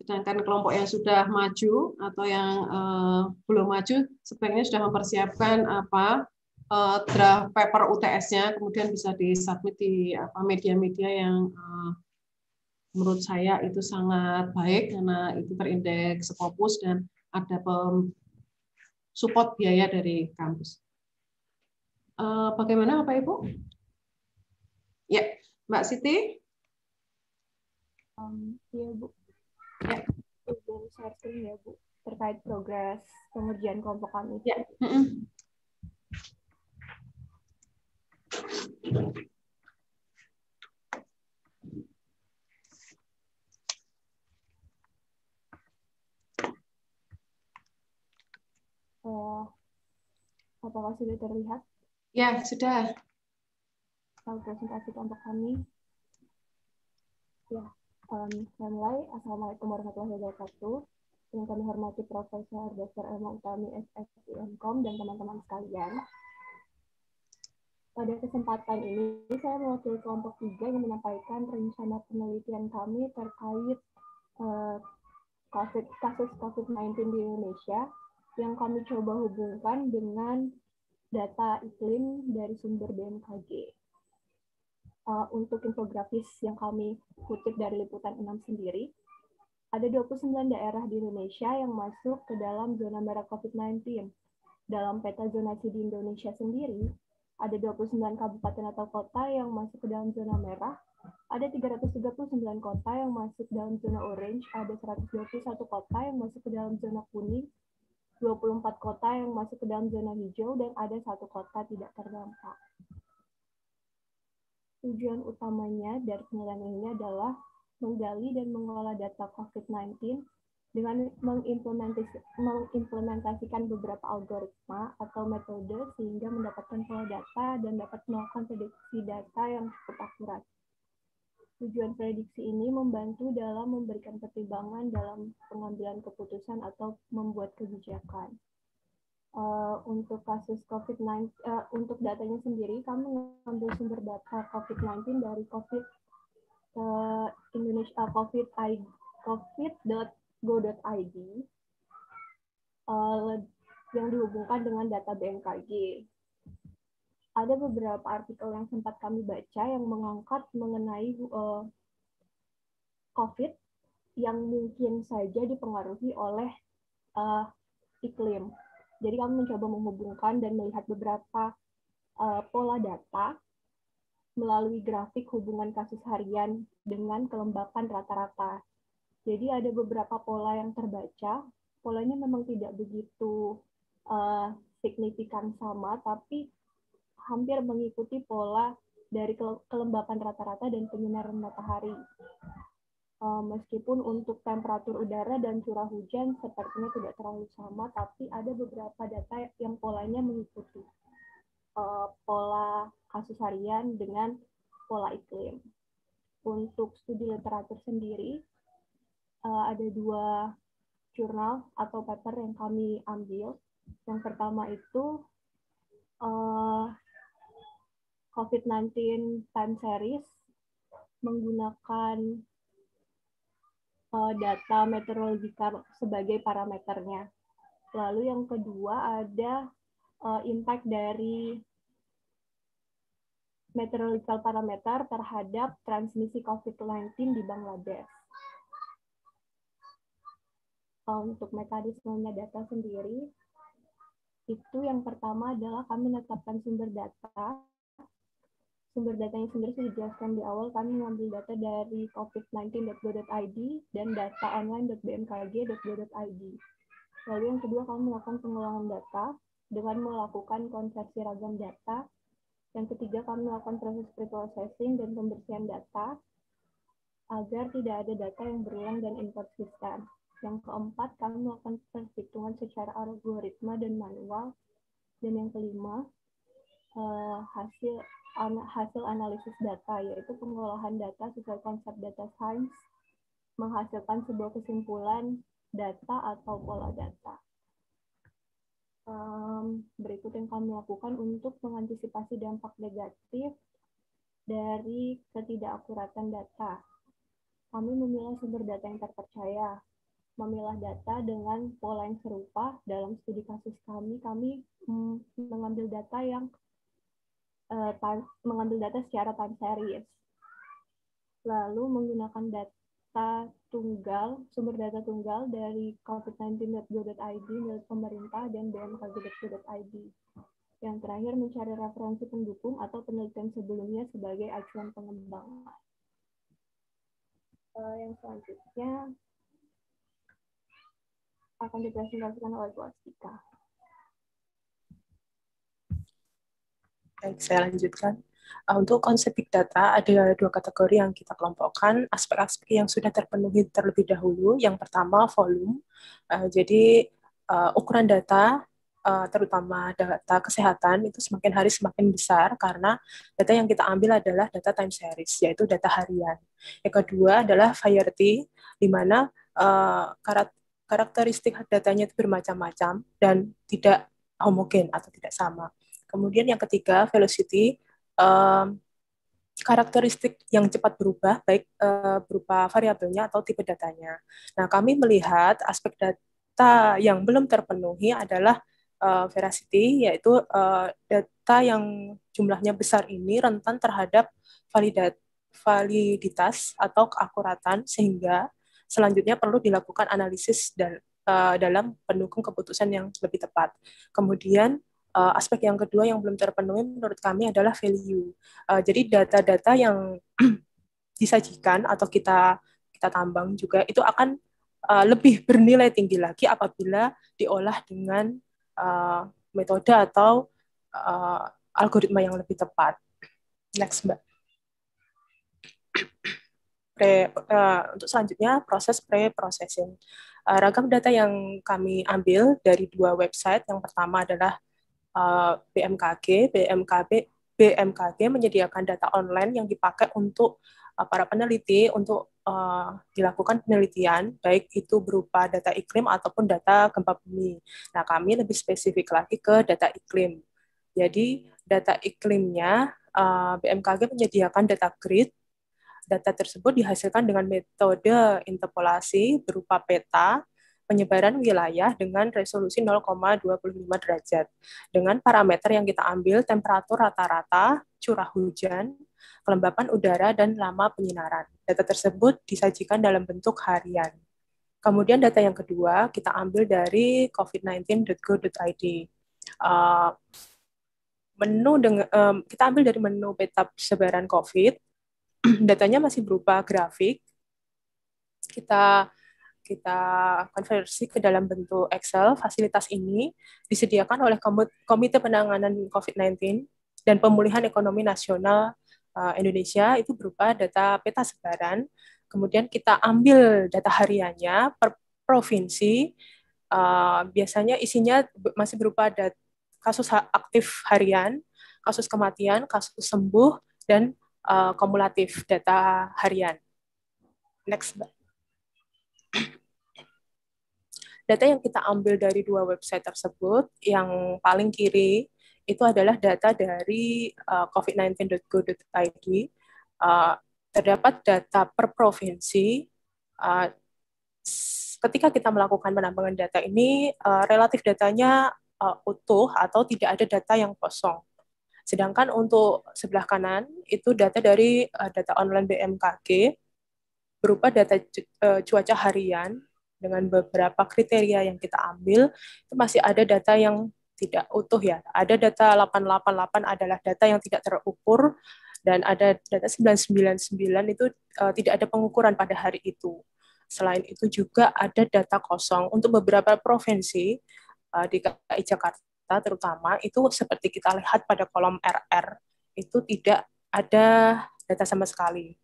D: Sedangkan kelompok yang sudah maju atau yang uh, belum maju sebaiknya sudah mempersiapkan apa uh, draft paper UTS-nya kemudian bisa disubmit di apa media-media yang uh, menurut saya itu sangat baik karena itu terindeks Scopus dan ada pem, support biaya dari kampus. Uh, bagaimana Bapak Ibu? Ya, Mbak Siti?
E: Um, iya Bu. Ya. Izin sharing ya Bu terkait progres pengerjaan kelompok kami.
D: Ya. Mm -mm.
E: Uh, apakah sudah terlihat?
D: Ya, sudah.
E: Kalau presentasi kelompok kami. Ya, um, saya mulai. Assalamualaikum warahmatullahi wabarakatuh. Yang kami hormati Profesor Dr. Elma Utami, SSIMKOM, dan teman-teman sekalian. Pada kesempatan ini, saya mewakili kelompok tiga yang menyampaikan rencana penelitian kami terkait uh, kasus COVID-19 di Indonesia yang kami coba hubungkan dengan data iklim dari sumber BMKG. Uh, untuk infografis yang kami kutip dari Liputan 6 sendiri, ada 29 daerah di Indonesia yang masuk ke dalam zona merah COVID-19. Dalam peta zonasi di Indonesia sendiri, ada 29 kabupaten atau kota yang masuk ke dalam zona merah. Ada 339 kota yang masuk dalam zona orange, ada 121 kota yang masuk ke dalam zona kuning, 24 kota yang masuk ke dalam zona hijau, dan ada satu kota tidak terdampak. Tujuan utamanya dari penilaian ini adalah menggali dan mengolah data COVID-19 dengan mengimplementasikan beberapa algoritma atau metode sehingga mendapatkan pola data dan dapat melakukan prediksi data yang cukup akurat. Tujuan prediksi ini membantu dalam memberikan pertimbangan dalam pengambilan keputusan atau membuat kebijakan. Uh, untuk kasus COVID-19, uh, untuk datanya sendiri, kami mengambil sumber data COVID-19 dari COVID uh, Indonesia uh, COVID COVID.go.id uh, yang dihubungkan dengan data BMKG ada beberapa artikel yang sempat kami baca yang mengangkat mengenai uh, COVID yang mungkin saja dipengaruhi oleh uh, iklim. Jadi kami mencoba menghubungkan dan melihat beberapa uh, pola data melalui grafik hubungan kasus harian dengan kelembapan rata-rata. Jadi ada beberapa pola yang terbaca. Polanya memang tidak begitu uh, signifikan sama, tapi hampir mengikuti pola dari kelembapan rata-rata dan penyinaran matahari. Uh, meskipun untuk temperatur udara dan curah hujan sepertinya tidak terlalu sama, tapi ada beberapa data yang polanya mengikuti uh, pola kasus harian dengan pola iklim. Untuk studi literatur sendiri, uh, ada dua jurnal atau paper yang kami ambil. Yang pertama itu uh, COVID-19 time series menggunakan uh, data meteorologika sebagai parameternya. Lalu yang kedua ada uh, impact dari meteorological parameter terhadap transmisi COVID-19 di Bangladesh. Uh, untuk mekanismenya data sendiri, itu yang pertama adalah kami menetapkan sumber data sumber datanya sendiri sudah dijelaskan di awal, kami mengambil data dari covid19.go.id dan data online.bmkg.go.id. Lalu yang kedua, kami melakukan pengolahan data dengan melakukan konversi ragam data. Yang ketiga, kami melakukan proses preprocessing dan pembersihan data agar tidak ada data yang berulang dan inkonsisten. Yang keempat, kami melakukan perhitungan secara algoritma dan manual. Dan yang kelima, eh, hasil hasil analisis data, yaitu pengolahan data sesuai konsep data science, menghasilkan sebuah kesimpulan data atau pola data. Berikut yang kami lakukan untuk mengantisipasi dampak negatif dari ketidakakuratan data. Kami memilah sumber data yang terpercaya, memilah data dengan pola yang serupa. Dalam studi kasus kami, kami mm, mengambil data yang uh, mengambil data secara time series. Lalu menggunakan data tunggal, sumber data tunggal dari covid19.go.id milik pemerintah dan bmkg.go.id. Yang terakhir mencari referensi pendukung atau penelitian sebelumnya sebagai acuan pengembangan. Uh, yang selanjutnya akan dipresentasikan oleh Bu Astika.
F: Baik, saya lanjutkan. Uh, untuk konsep big data ada dua kategori yang kita kelompokkan. Aspek-aspek yang sudah terpenuhi terlebih dahulu. Yang pertama volume. Uh, jadi uh, ukuran data terutama data kesehatan itu semakin hari semakin besar karena data yang kita ambil adalah data time series yaitu data harian. Yang kedua adalah variety di mana karakteristik datanya itu bermacam-macam dan tidak homogen atau tidak sama. Kemudian yang ketiga, velocity, um, karakteristik yang cepat berubah, baik uh, berupa variabelnya atau tipe datanya. Nah, kami melihat aspek data yang belum terpenuhi adalah uh, veracity, yaitu uh, data yang jumlahnya besar ini rentan terhadap validat, validitas atau keakuratan, sehingga selanjutnya perlu dilakukan analisis dan, uh, dalam pendukung keputusan yang lebih tepat. Kemudian uh, aspek yang kedua yang belum terpenuhi menurut kami adalah value. Uh, jadi data-data yang disajikan atau kita kita tambang juga itu akan uh, lebih bernilai tinggi lagi apabila diolah dengan uh, metode atau uh, algoritma yang lebih tepat. Next, Mbak. Pre, uh, untuk selanjutnya proses pre-processing. Uh, ragam data yang kami ambil dari dua website. Yang pertama adalah uh, BMKG, BMKB, BMKG menyediakan data online yang dipakai untuk uh, para peneliti untuk dilakukan penelitian, baik itu berupa data iklim ataupun data gempa bumi. Nah, kami lebih spesifik lagi ke data iklim. Jadi, data iklimnya BMKG menyediakan data grid. Data tersebut dihasilkan dengan metode interpolasi berupa peta penyebaran wilayah dengan resolusi 0,25 derajat. Dengan parameter yang kita ambil temperatur rata-rata, curah hujan, kelembapan udara, dan lama penyinaran. Data tersebut disajikan dalam bentuk harian. Kemudian data yang kedua kita ambil dari covid19.go.id. Uh, menu dengan um, kita ambil dari menu peta sebaran COVID. Datanya masih berupa grafik. Kita kita konversi ke dalam bentuk Excel. Fasilitas ini disediakan oleh Komite Penanganan COVID-19 dan Pemulihan Ekonomi Nasional uh, Indonesia itu berupa data peta sebaran. Kemudian kita ambil data hariannya per provinsi. Uh, biasanya isinya masih berupa data kasus aktif harian, kasus kematian, kasus sembuh, dan uh, kumulatif data harian. Next, Data yang kita ambil dari dua website tersebut, yang paling kiri itu adalah data dari uh, covid19.go.id. Uh, terdapat data per provinsi. Uh, ketika kita melakukan penambangan data ini, uh, relatif datanya uh, utuh atau tidak ada data yang kosong. Sedangkan untuk sebelah kanan itu data dari uh, data online BMKG berupa data uh, cuaca harian dengan beberapa kriteria yang kita ambil itu masih ada data yang tidak utuh ya. Ada data 888 adalah data yang tidak terukur dan ada data 999 itu uh, tidak ada pengukuran pada hari itu. Selain itu juga ada data kosong untuk beberapa provinsi uh, di DKI Jakarta terutama itu seperti kita lihat pada kolom RR itu tidak ada data sama sekali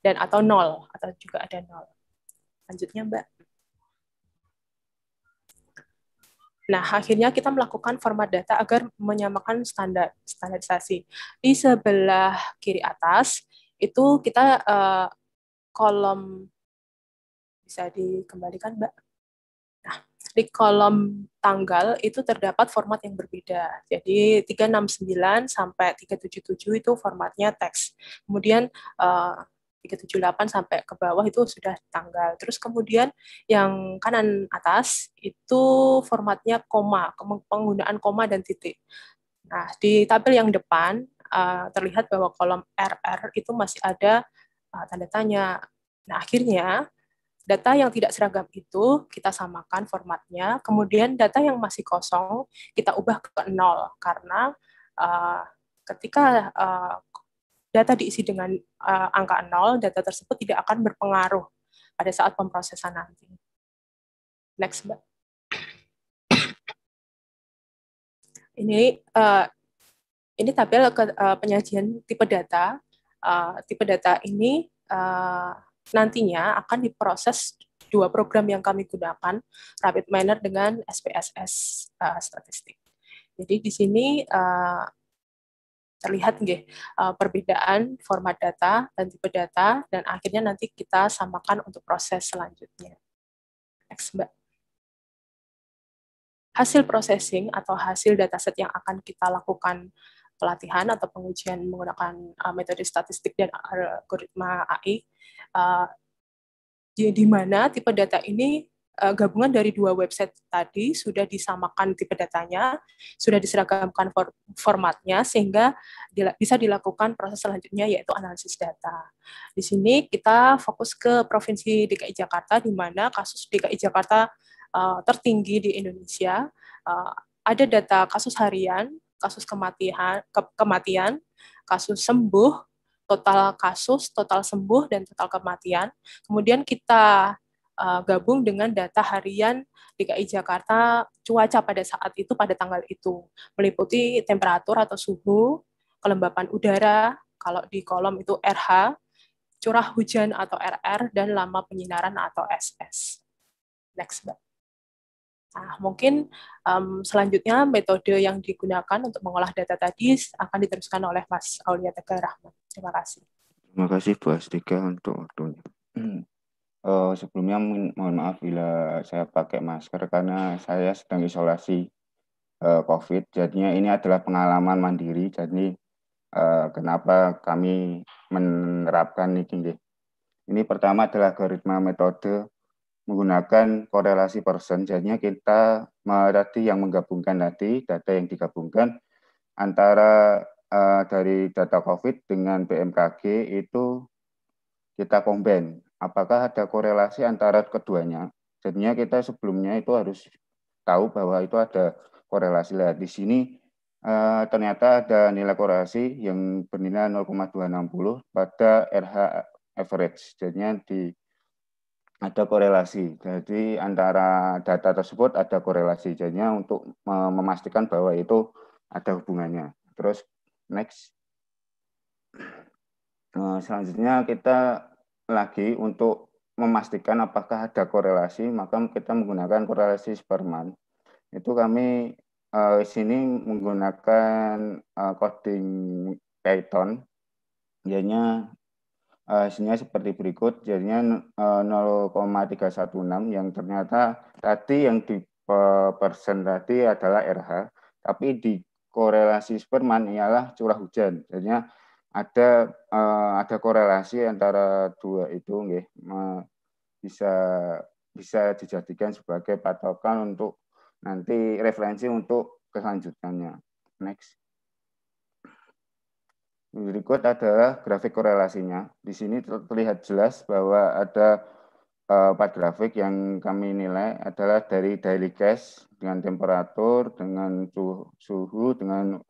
F: dan atau nol atau juga ada nol. Lanjutnya Mbak. Nah, akhirnya kita melakukan format data agar menyamakan standar standarisasi. Di sebelah kiri atas itu kita uh, kolom bisa dikembalikan, Mbak di kolom tanggal itu terdapat format yang berbeda. Jadi 369 sampai 377 itu formatnya teks. Kemudian uh, eh, 378 sampai ke bawah itu sudah tanggal. Terus kemudian yang kanan atas itu formatnya koma, penggunaan koma dan titik. Nah, di tabel yang depan uh, terlihat bahwa kolom RR itu masih ada uh, tanda tanya. Nah, akhirnya data yang tidak seragam itu kita samakan formatnya, kemudian data yang masih kosong kita ubah ke nol karena uh, ketika uh, data diisi dengan uh, angka nol, data tersebut tidak akan berpengaruh pada saat pemrosesan nanti. Next, Mbak. Ini uh, ini tabel ke, uh, penyajian tipe data. Uh, tipe data ini uh, nantinya akan diproses dua program yang kami gunakan, Rapid Miner dengan SPSS uh, statistik. Jadi di sini uh, terlihat nggih uh, perbedaan format data dan tipe data dan akhirnya nanti kita samakan untuk proses selanjutnya. Next, Mbak. Hasil processing atau hasil dataset yang akan kita lakukan pelatihan atau pengujian menggunakan uh, metode statistik dan algoritma AI uh, di, di mana tipe data ini uh, gabungan dari dua website tadi sudah disamakan tipe datanya, sudah diseragamkan for, formatnya sehingga dila, bisa dilakukan proses selanjutnya yaitu analisis data. Di sini kita fokus ke Provinsi DKI Jakarta di mana kasus DKI Jakarta uh, tertinggi di Indonesia. Uh, ada data kasus harian, kasus kematian, ke, kematian, kasus sembuh, total kasus, total sembuh, dan total kematian. Kemudian kita uh, gabung dengan data harian DKI Jakarta cuaca pada saat itu, pada tanggal itu. Meliputi temperatur atau suhu, kelembapan udara, kalau di kolom itu RH, curah hujan atau RR, dan lama penyinaran atau SS. Next, Mbak. Nah, mungkin um, selanjutnya metode yang digunakan untuk mengolah data tadi akan diteruskan oleh Mas Aulia Tegar Rahman. Terima kasih.
G: Terima kasih Bu Astika untuk waktunya. Uh, sebelumnya mohon maaf bila saya pakai masker karena saya sedang isolasi uh, COVID. Jadinya ini adalah pengalaman mandiri. Jadi uh, kenapa kami menerapkan ini? Ini pertama adalah algoritma metode menggunakan korelasi persen. Jadinya kita tadi yang menggabungkan tadi data yang digabungkan antara uh, dari data COVID dengan BMKG itu kita combine. Apakah ada korelasi antara keduanya? Jadinya kita sebelumnya itu harus tahu bahwa itu ada korelasi. Lihat di sini uh, ternyata ada nilai korelasi yang bernilai 0,260 pada RH average. Jadinya di ada korelasi. Jadi antara data tersebut ada korelasi. Jadinya untuk memastikan bahwa itu ada hubungannya. Terus next. Nah, selanjutnya kita lagi untuk memastikan apakah ada korelasi, maka kita menggunakan korelasi Sperman. Itu kami uh, sini menggunakan uh, coding Python. Jadinya hasilnya seperti berikut, jadinya uh, eh, 0,316 yang ternyata tadi yang di persen tadi adalah RH, tapi di korelasi Sperman ialah curah hujan. Jadinya ada ada korelasi antara dua itu nggih, bisa bisa dijadikan sebagai patokan untuk nanti referensi untuk kelanjutannya. Next. Berikut adalah grafik korelasinya. Di sini terlihat jelas bahwa ada uh, empat grafik yang kami nilai adalah dari daily cash dengan temperatur, dengan suhu, dengan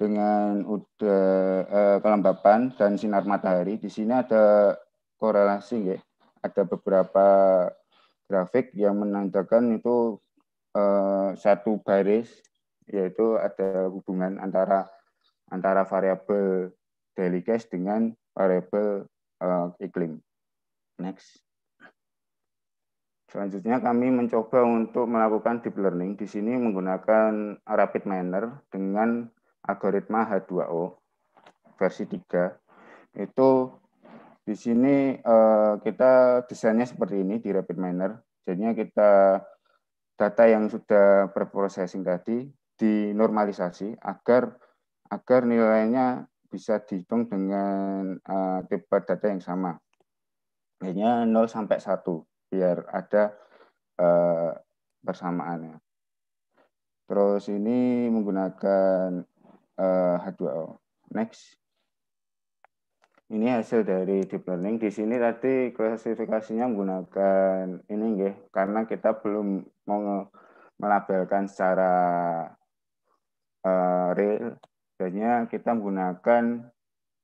G: dengan udah uh, kelembapan dan sinar matahari. Di sini ada korelasi ya. Ada beberapa grafik yang menandakan itu uh, satu baris yaitu ada hubungan antara antara variabel daily cash dengan variabel uh, iklim. Next. Selanjutnya kami mencoba untuk melakukan deep learning di sini menggunakan rapid miner dengan algoritma H2O versi 3. Itu di sini uh, kita desainnya seperti ini di rapid miner. Jadinya kita data yang sudah berprocessing tadi dinormalisasi agar agar nilainya bisa dihitung dengan uh, tipe data yang sama. Hanya 0 sampai 1 biar ada uh, persamaannya. Terus ini menggunakan uh, H2O. Next. Ini hasil dari deep learning. Di sini tadi klasifikasinya menggunakan ini nggih, karena kita belum mau melabelkan secara uh, real Jadinya kita menggunakan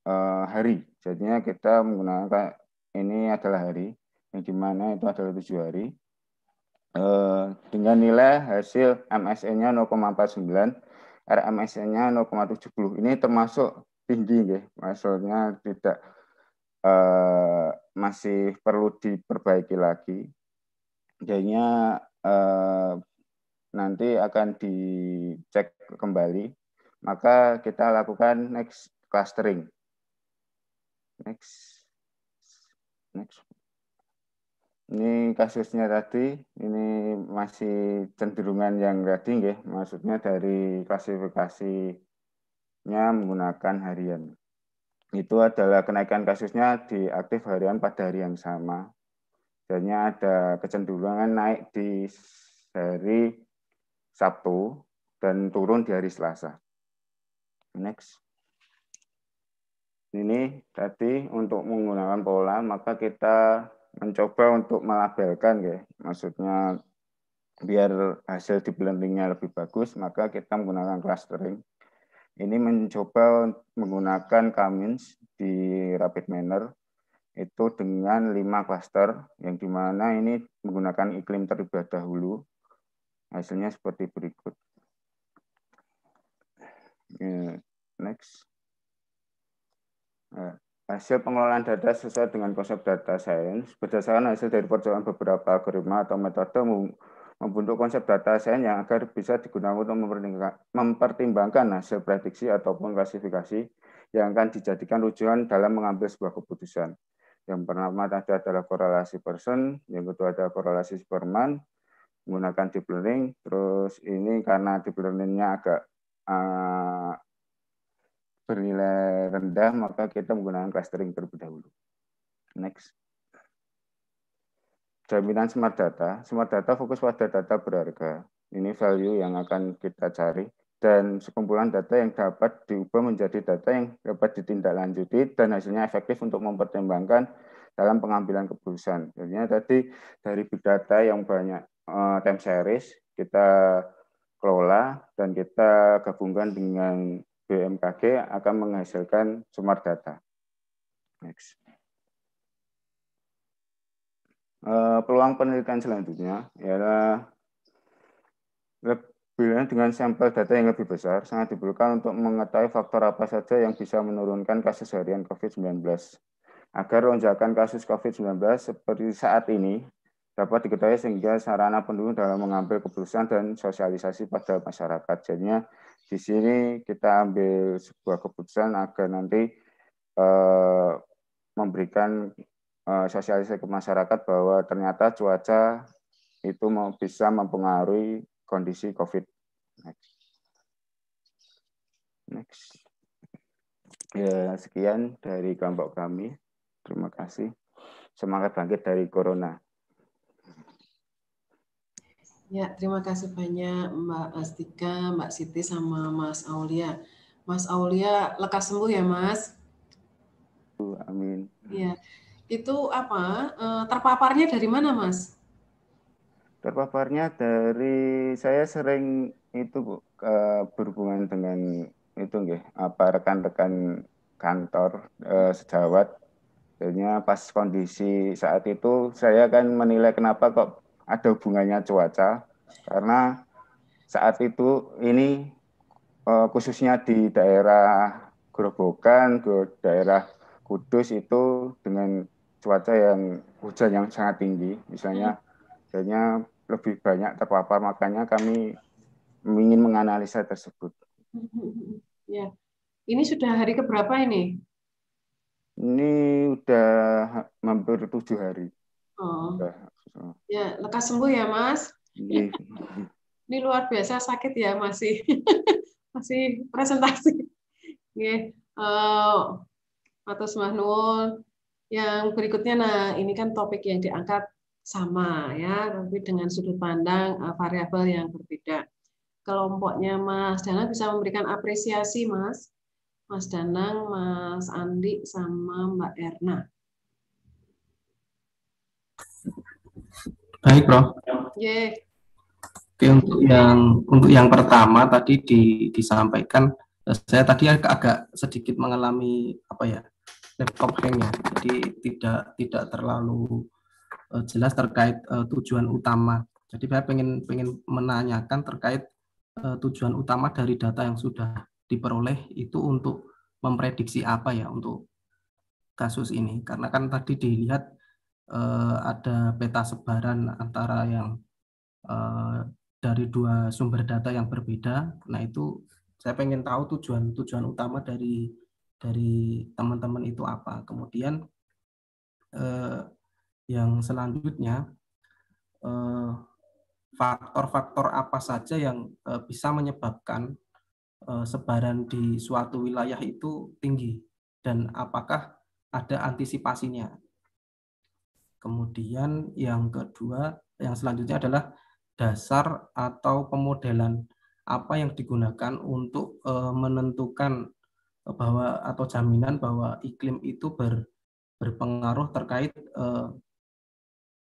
G: uh, hari. Jadinya kita menggunakan ini adalah hari, yang di mana itu adalah tujuh hari. Uh, dengan nilai hasil MSN-nya 0,49, RMSN-nya 0,70. Ini termasuk tinggi, ya. maksudnya tidak uh, masih perlu diperbaiki lagi. Jadinya uh, nanti akan dicek kembali maka kita lakukan next clustering. Next. Next. Ini kasusnya tadi, ini masih cenderungan yang tadi, ya. maksudnya dari klasifikasinya menggunakan harian. Itu adalah kenaikan kasusnya di aktif harian pada hari yang sama. Jadinya ada kecenderungan naik di hari Sabtu dan turun di hari Selasa. Next. Ini tadi untuk menggunakan pola, maka kita mencoba untuk melabelkan ya. Maksudnya biar hasil di blendingnya lebih bagus, maka kita menggunakan clustering. ini mencoba menggunakan Kamins di rapid manner itu dengan lima klaster yang di mana ini menggunakan iklim terlebih dahulu. Hasilnya seperti berikut. Next. Nah, hasil pengelolaan data sesuai dengan konsep data science berdasarkan hasil dari percobaan beberapa algoritma atau metode membentuk konsep data science yang agar bisa digunakan untuk mempertimbangkan hasil prediksi ataupun klasifikasi yang akan dijadikan rujukan dalam mengambil sebuah keputusan. Yang pertama tadi adalah korelasi person, yang kedua adalah korelasi Superman, menggunakan deep learning, terus ini karena deep learning-nya agak uh, bernilai rendah, maka kita menggunakan clustering terlebih dahulu. Next. Jaminan smart data. Smart data fokus pada data berharga. Ini value yang akan kita cari. Dan sekumpulan data yang dapat diubah menjadi data yang dapat ditindaklanjuti dan hasilnya efektif untuk mempertimbangkan dalam pengambilan keputusan. Jadinya tadi dari big data yang banyak uh, time series kita kelola dan kita gabungkan dengan BMKG akan menghasilkan smart data. Next. Uh, peluang penelitian selanjutnya ialah lebih dengan sampel data yang lebih besar sangat diperlukan untuk mengetahui faktor apa saja yang bisa menurunkan kasus harian COVID-19. Agar lonjakan kasus COVID-19 seperti saat ini dapat diketahui sehingga sarana pendukung dalam mengambil keputusan dan sosialisasi pada masyarakat. Jadinya di sini kita ambil sebuah keputusan agar nanti eh, memberikan eh, sosialisasi ke masyarakat bahwa ternyata cuaca itu bisa mempengaruhi kondisi COVID. Next. Next. Ya, sekian dari kelompok kami. Terima kasih. Semangat bangkit dari Corona.
D: Ya, terima kasih banyak Mbak Astika, Mbak Siti, sama Mas Aulia. Mas Aulia lekas sembuh ya, Mas.
G: Amin.
D: Ya, itu apa? Eh, terpaparnya dari mana, Mas?
G: Terpaparnya dari saya sering itu Bu, berhubungan dengan itu nggih, apa rekan-rekan kantor eh, sejawat. Jadinya pas kondisi saat itu saya kan menilai kenapa kok ada hubungannya cuaca karena saat itu ini eh, khususnya di daerah Gerobokan, ke daerah Kudus itu dengan cuaca yang hujan yang sangat tinggi, misalnya, jadinya lebih banyak terpapar, makanya kami ingin menganalisa tersebut.
D: Ya, ini sudah hari keberapa ini?
G: Ini udah hampir tujuh hari.
D: Oh. Udah Ya, lekas sembuh ya, Mas. Iya. Ini luar biasa sakit ya masih masih presentasi. Oke, uh, atas Mahnul. Yang berikutnya, nah ini kan topik yang diangkat sama ya, tapi dengan sudut pandang uh, variabel yang berbeda. Kelompoknya Mas Danang bisa memberikan apresiasi, Mas. Mas Danang, Mas Andi, sama Mbak Erna.
A: Baik, Bro. Yeah. Oke, untuk yang untuk yang pertama tadi di, disampaikan eh, saya tadi agak, agak sedikit mengalami apa ya laptop hang ya, jadi tidak tidak terlalu uh, jelas terkait uh, tujuan utama. Jadi saya pengen pengen menanyakan terkait uh, tujuan utama dari data yang sudah diperoleh itu untuk memprediksi apa ya untuk kasus ini, karena kan tadi dilihat uh, ada peta sebaran antara yang uh, dari dua sumber data yang berbeda. Nah itu saya pengen tahu tujuan tujuan utama dari dari teman-teman itu apa. Kemudian uh, yang selanjutnya faktor-faktor apa saja yang bisa menyebabkan sebaran di suatu wilayah itu tinggi dan apakah ada antisipasinya Kemudian yang kedua, yang selanjutnya adalah dasar atau pemodelan apa yang digunakan untuk e, menentukan bahwa atau jaminan bahwa iklim itu ber, berpengaruh terkait e,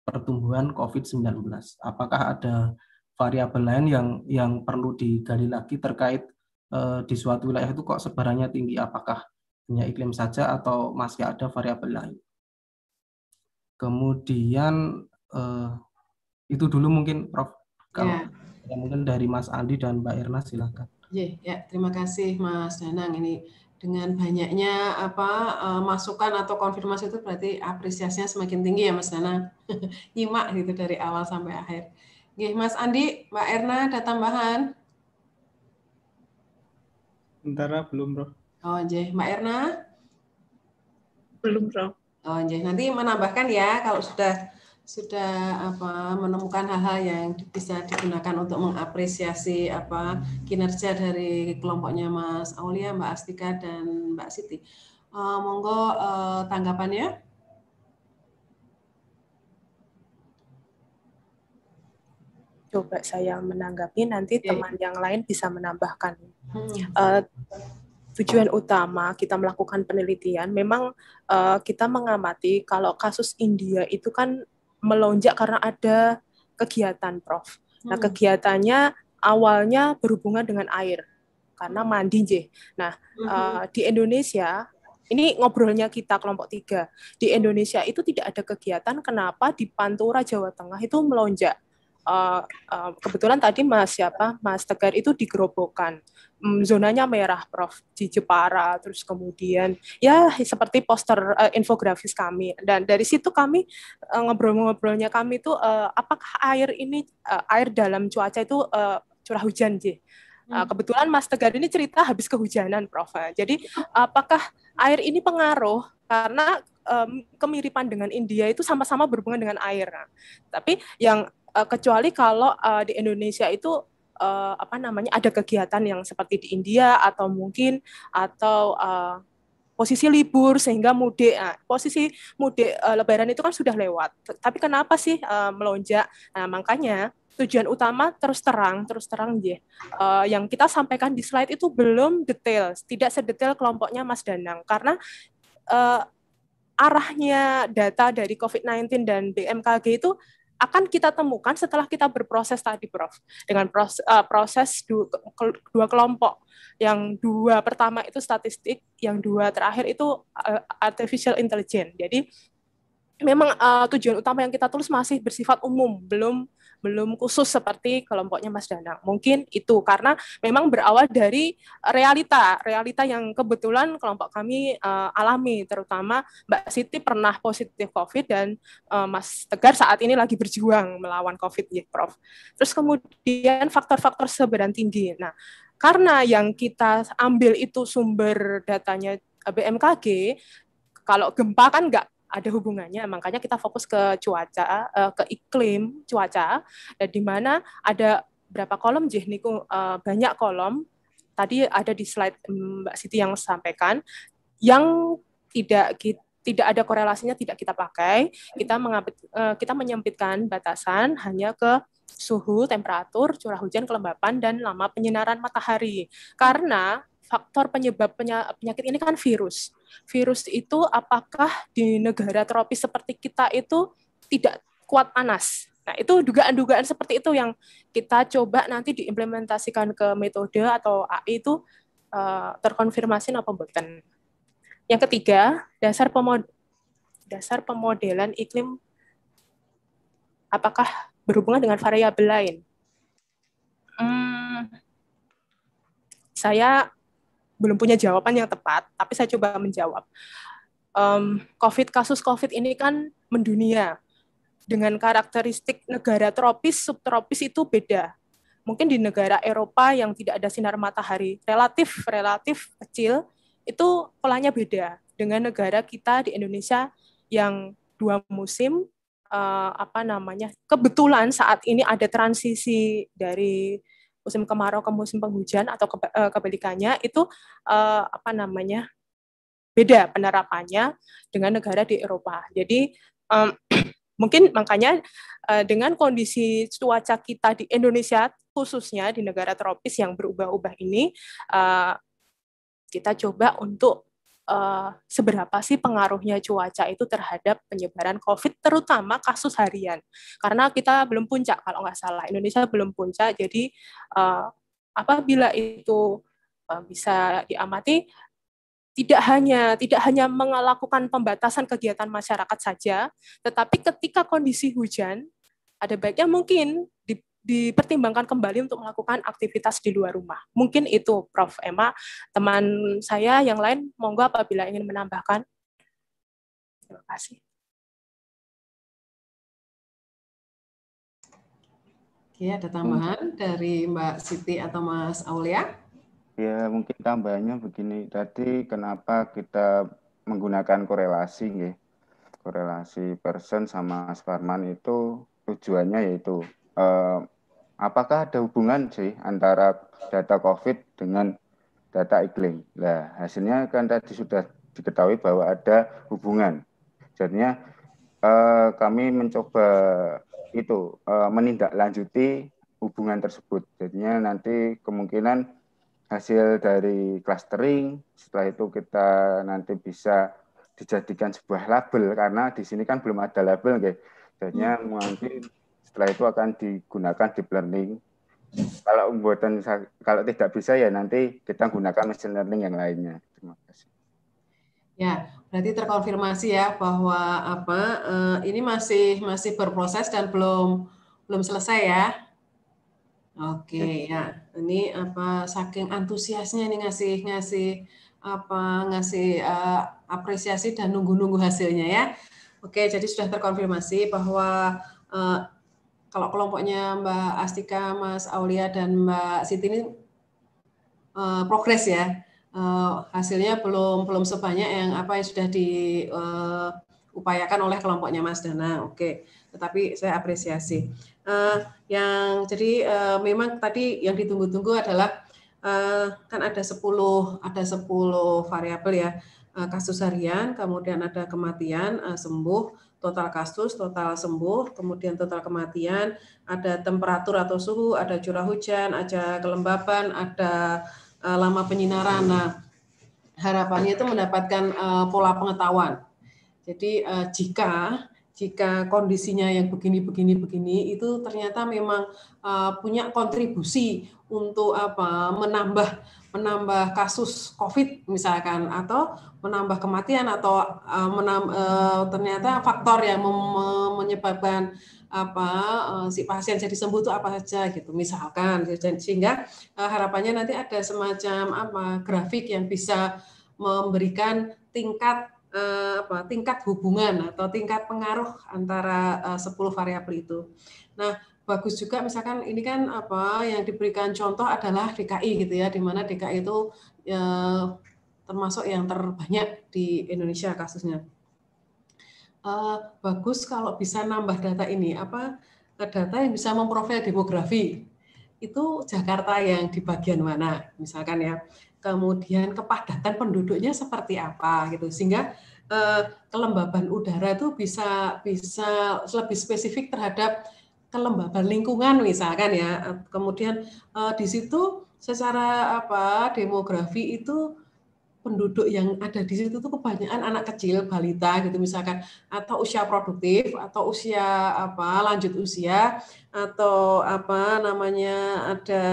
A: pertumbuhan COVID-19. Apakah ada variabel lain yang yang perlu digali lagi terkait eh, di suatu wilayah itu kok sebarannya tinggi, apakah hanya iklim saja atau masih ada variabel lain. Kemudian eh, itu dulu mungkin Prof. Kalau ya. mungkin dari Mas Andi dan Mbak Erna silakan.
D: Ya, ya, terima kasih Mas Danang. Ini dengan banyaknya apa uh, masukan atau konfirmasi itu berarti apresiasinya semakin tinggi ya Mas Danang. Nyimak gitu dari awal sampai akhir. Oke, Mas Andi, Mbak Erna ada tambahan?
B: Sementara belum, Bro.
D: Oh, J. Mbak Erna?
C: Belum, Bro.
D: Oh. Nanti menambahkan ya kalau sudah sudah apa menemukan hal-hal yang bisa digunakan untuk mengapresiasi apa kinerja dari kelompoknya Mas Aulia, Mbak Astika dan Mbak Siti. Uh, monggo uh, tanggapannya.
F: Coba saya menanggapi nanti okay. teman yang lain bisa menambahkan. Hmm. Uh, tujuan utama kita melakukan penelitian memang uh, kita mengamati kalau kasus India itu kan melonjak karena ada kegiatan, Prof. Nah, hmm. kegiatannya awalnya berhubungan dengan air karena mandi, J. Nah, hmm. uh, di Indonesia ini ngobrolnya kita kelompok tiga. Di Indonesia itu tidak ada kegiatan. Kenapa di Pantura Jawa Tengah itu melonjak? Uh, uh, kebetulan tadi Mas siapa Mas Tegar itu digerobokan um, zonanya merah Prof di Jepara terus kemudian ya seperti poster uh, infografis kami dan dari situ kami uh, ngobrol-ngobrolnya kami itu uh, apakah air ini uh, air dalam cuaca itu uh, curah hujan J Uh, kebetulan Mas Tegar ini cerita habis kehujanan, Prof. Jadi, apakah air ini pengaruh karena um, kemiripan dengan India itu sama-sama berhubungan dengan air. Nah, tapi yang uh, kecuali kalau uh, di Indonesia itu uh, apa namanya ada kegiatan yang seperti di India atau mungkin atau uh, posisi libur sehingga mudik. Nah, posisi mudik uh, lebaran itu kan sudah lewat. Tapi kenapa sih uh, melonjak? Nah makanya tujuan utama terus terang terus terang ya uh, yang kita sampaikan di slide itu belum detail tidak sedetail kelompoknya Mas Danang. Karena uh, arahnya data dari COVID-19 dan BMKG itu akan kita temukan setelah kita berproses tadi, Prof. Dengan proses, uh, proses dua, dua kelompok. Yang dua pertama itu statistik, yang dua terakhir itu uh, artificial intelligence. Jadi memang uh, tujuan utama yang kita tulis masih bersifat umum, belum belum khusus seperti kelompoknya Mas Danang. Mungkin itu karena memang berawal dari realita, realita yang kebetulan kelompok kami uh, alami, terutama Mbak Siti pernah positif COVID dan uh, Mas Tegar saat ini lagi berjuang melawan COVID ya, Prof. Terus kemudian faktor-faktor sebaran tinggi. Nah, karena yang kita ambil itu sumber datanya BMKG, kalau gempa kan nggak ada hubungannya. Makanya kita fokus ke cuaca, uh, ke iklim cuaca, uh, di mana ada berapa kolom jih niku uh, banyak kolom. Tadi ada di slide Mbak Siti yang sampaikan yang tidak kita tidak ada korelasinya tidak kita pakai kita mengabit, uh, kita menyempitkan batasan hanya ke suhu, temperatur, curah hujan, kelembapan dan lama penyinaran matahari. Karena faktor penyebab penyakit ini kan virus. Virus itu apakah di negara tropis seperti kita itu tidak kuat panas? Nah, itu dugaan-dugaan seperti itu yang kita coba nanti diimplementasikan ke metode atau AI itu uh, terkonfirmasi apa bukan. Yang ketiga, dasar pemod dasar pemodelan iklim apakah berhubungan dengan variabel lain? Hmm, saya belum punya jawaban yang tepat, tapi saya coba menjawab. Um, COVID kasus COVID ini kan mendunia dengan karakteristik negara tropis, subtropis itu beda. Mungkin di negara Eropa yang tidak ada sinar matahari relatif relatif kecil itu polanya beda dengan negara kita di Indonesia yang dua musim uh, apa namanya kebetulan saat ini ada transisi dari musim kemarau ke musim penghujan atau ke, uh, kebalikannya itu uh, apa namanya beda penerapannya dengan negara di Eropa. Jadi um, mungkin makanya uh, dengan kondisi cuaca kita di Indonesia khususnya di negara tropis yang berubah-ubah ini uh, kita coba untuk uh, seberapa sih pengaruhnya cuaca itu terhadap penyebaran COVID, terutama kasus harian. Karena kita belum puncak, kalau nggak salah. Indonesia belum puncak, jadi uh, apabila itu bisa diamati tidak hanya tidak hanya melakukan pembatasan kegiatan masyarakat saja, tetapi ketika kondisi hujan, ada baiknya mungkin di, dipertimbangkan kembali untuk melakukan aktivitas di luar rumah. Mungkin itu, Prof. Emma. Teman saya yang lain, monggo apabila ingin menambahkan. Terima kasih.
D: Oke, ada tambahan dari Mbak Siti atau Mas Aulia?
G: Ya, mungkin tambahnya begini. Tadi kenapa kita menggunakan korelasi, ya? korelasi person sama Sparman itu tujuannya yaitu eh, apakah ada hubungan sih antara data COVID dengan data iklim? Nah, hasilnya kan tadi sudah diketahui bahwa ada hubungan. Jadinya eh, kami mencoba itu eh, menindaklanjuti hubungan tersebut. Jadinya nanti kemungkinan hasil dari clustering. Setelah itu kita nanti bisa dijadikan sebuah label karena di sini kan belum ada label, guys. Jadinya hmm. Setelah itu akan digunakan deep learning. Kalau pembuatan kalau tidak bisa ya nanti kita gunakan machine learning yang lainnya. Terima kasih.
D: Ya, berarti terkonfirmasi ya bahwa apa eh, ini masih masih berproses dan belum belum selesai ya. Oke ya, ini apa saking antusiasnya ini ngasih ngasih apa ngasih uh, apresiasi dan nunggu-nunggu hasilnya ya. Oke, jadi sudah terkonfirmasi bahwa uh, kalau kelompoknya Mbak Astika, Mas Aulia dan Mbak Siti ini uh, progres ya. Uh, hasilnya belum belum sebanyak yang apa yang sudah diupayakan uh, oleh kelompoknya Mas Dana. Oke, tetapi saya apresiasi. Uh, yang jadi uh, memang tadi yang ditunggu-tunggu adalah uh, kan ada 10 ada 10 variabel ya. Uh, kasus harian, kemudian ada kematian, uh, sembuh, total kasus, total sembuh, kemudian total kematian, ada temperatur atau suhu, ada curah hujan, ada kelembapan, ada uh, lama penyinaran. Nah, harapannya itu mendapatkan uh, pola pengetahuan. Jadi uh, jika jika kondisinya yang begini begini begini itu ternyata memang uh, punya kontribusi untuk apa menambah menambah kasus COVID misalkan atau menambah kematian atau uh, menam, uh, ternyata faktor yang menyebabkan apa uh, si pasien jadi sembuh itu apa saja gitu misalkan sehingga uh, harapannya nanti ada semacam apa grafik yang bisa memberikan tingkat eh, apa, tingkat hubungan atau tingkat pengaruh antara eh, 10 variabel itu. Nah, bagus juga misalkan ini kan apa yang diberikan contoh adalah DKI gitu ya, di mana DKI itu eh, termasuk yang terbanyak di Indonesia kasusnya. Eh, bagus kalau bisa nambah data ini apa data yang bisa memprofil demografi. Itu Jakarta yang di bagian mana misalkan ya. Kemudian kepadatan penduduknya seperti apa gitu. Sehingga eh, kelembaban udara itu bisa bisa lebih spesifik terhadap kelembaban lingkungan misalkan ya. Kemudian eh, di situ secara apa demografi itu penduduk yang ada di situ tuh kebanyakan anak kecil balita gitu misalkan. Atau usia produktif atau usia apa lanjut usia atau apa namanya ada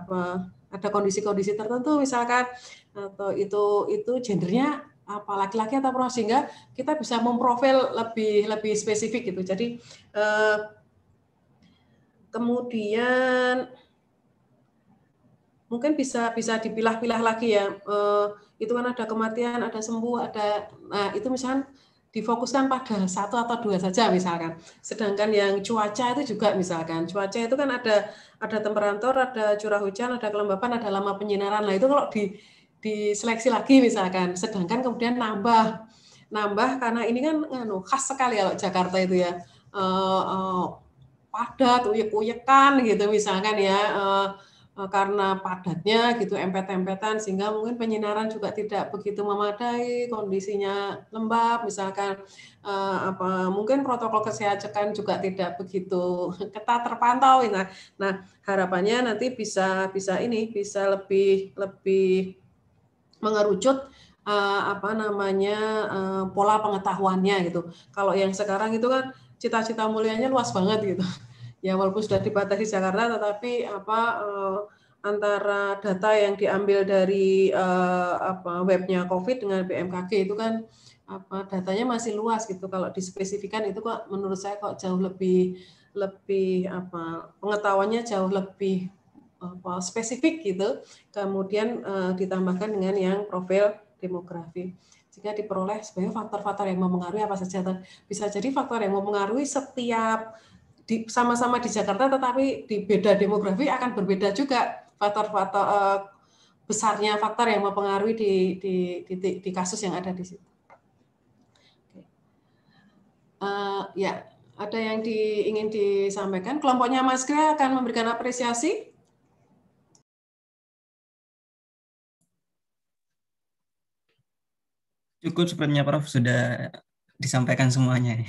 D: apa ada kondisi-kondisi tertentu misalkan. Atau itu itu gendernya apa laki-laki atau perempuan. Sehingga kita bisa memprofil lebih lebih spesifik gitu. Jadi eh, kemudian mungkin bisa bisa dipilah-pilah lagi ya. Eh, itu kan ada kematian, ada sembuh, ada nah itu misalkan difokuskan pada satu atau dua saja misalkan. Sedangkan yang cuaca itu juga misalkan cuaca itu kan ada ada temperatur, ada curah hujan, ada kelembapan, ada lama penyinaran. Nah itu kalau di diseleksi lagi misalkan, sedangkan kemudian nambah nambah karena ini kan anu, khas sekali kalau Jakarta itu ya uh, uh, padat, uyek-uyekan gitu misalkan ya. Uh, Eh, karena padatnya gitu empet-empetan sehingga mungkin penyinaran juga tidak begitu memadai kondisinya lembab misalkan eh, apa mungkin protokol kesehatan juga tidak begitu ketat terpantau nah nah harapannya nanti bisa bisa ini bisa lebih lebih mengerucut eh, apa namanya eh, pola pengetahuannya gitu kalau yang sekarang itu kan cita-cita mulianya luas banget gitu ya walaupun sudah dibatasi Jakarta tetapi apa eh, antara data yang diambil dari uh, apa webnya COVID dengan BMKG itu kan apa datanya masih luas gitu. Kalau dispesifikan itu kok menurut saya kok jauh lebih lebih apa pengetahuannya jauh lebih apa, spesifik gitu. Kemudian uh, ditambahkan dengan yang profil demografi. Jika diperoleh sebagai faktor-faktor yang mempengaruhi apa saja. Bisa jadi faktor yang mempengaruhi setiap sama-sama di Jakarta tetapi di beda demografi akan berbeda juga faktor-faktor uh, besarnya faktor yang mempengaruhi di, di, di, di kasus yang ada di situ. Uh, ya, ada yang di, ingin disampaikan. Kelompoknya Mas Kria akan memberikan apresiasi.
H: Cukup sepertinya Prof sudah disampaikan semuanya.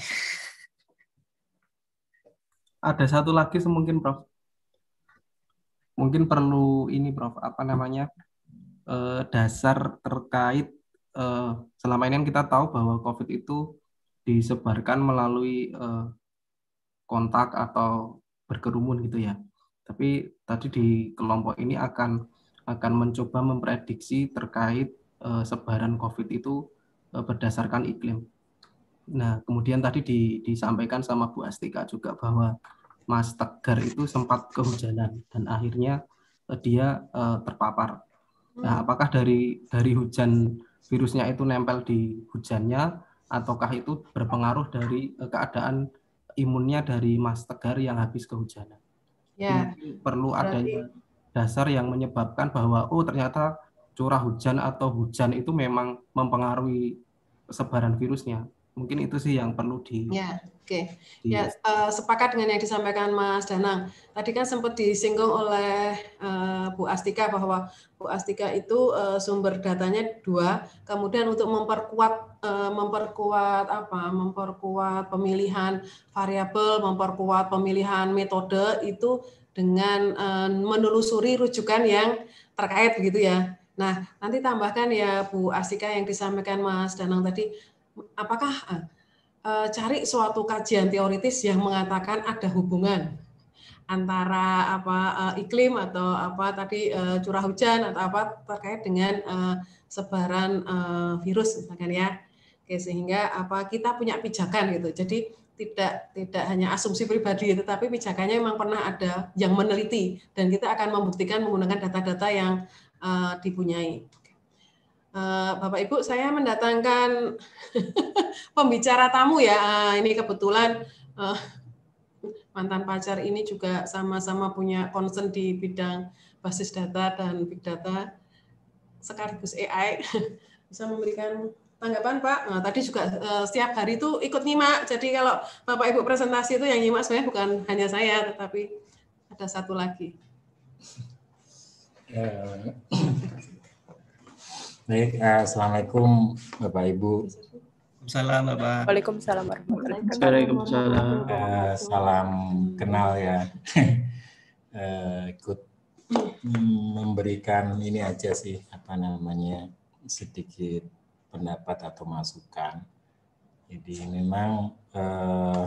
A: Ada satu lagi semungkin Prof mungkin perlu ini Prof apa namanya eh, dasar terkait eh, selama ini kan kita tahu bahwa COVID itu disebarkan melalui eh, kontak atau berkerumun gitu ya. Tapi tadi di kelompok ini akan akan mencoba memprediksi terkait sebaran COVID itu berdasarkan iklim. Nah, kemudian tadi di, disampaikan sama Bu Astika juga bahwa Mas Tegar itu sempat kehujanan dan akhirnya uh, dia uh, terpapar. Nah, hmm. apakah dari dari hujan virusnya itu nempel di hujannya ataukah itu berpengaruh dari uh, keadaan imunnya dari Mas Tegar yang habis kehujanan? Ya. Ini perlu berarti... adanya dasar yang menyebabkan bahwa oh ternyata curah hujan atau hujan itu memang mempengaruhi sebaran virusnya. Mungkin itu sih yang perlu di
D: Ya, oke. Okay. Ya, uh, sepakat dengan yang disampaikan Mas Danang. Tadi kan sempat disinggung oleh uh, Bu Astika bahwa Bu Astika itu uh, sumber datanya dua. Kemudian untuk memperkuat uh, memperkuat apa? Memperkuat pemilihan variabel, memperkuat pemilihan metode itu dengan uh, menelusuri rujukan yang terkait begitu ya. Nah, nanti tambahkan ya Bu Astika yang disampaikan Mas Danang tadi apakah uh, cari suatu kajian teoritis yang mengatakan ada hubungan antara apa uh, iklim atau apa tadi uh, curah hujan atau apa terkait dengan uh, sebaran uh, virus misalkan ya. Oke, sehingga apa kita punya pijakan gitu. Jadi tidak tidak hanya asumsi pribadi tetapi pijakannya memang pernah ada yang meneliti dan kita akan membuktikan menggunakan data-data yang uh, dipunyai. Eh, Bapak Ibu, saya mendatangkan pembicara tamu ya. Ah, ini kebetulan eh, mantan pacar ini juga sama-sama punya concern di bidang basis data dan big data sekaligus AI. Bisa memberikan tanggapan Pak. Nah, tadi juga uh, setiap hari itu ikut nyimak. Jadi kalau Bapak Ibu presentasi itu yang nyimak sebenarnya bukan hanya saya, tetapi ada satu lagi.
I: Baik, uh, assalamualaikum Bapak Ibu.
H: Salam Bapak.
F: Waalaikumsalam
B: Waalaikumsalam.
I: Uh, salam kenal ya. uh, ikut memberikan ini aja sih apa namanya sedikit pendapat atau masukan. Jadi memang uh,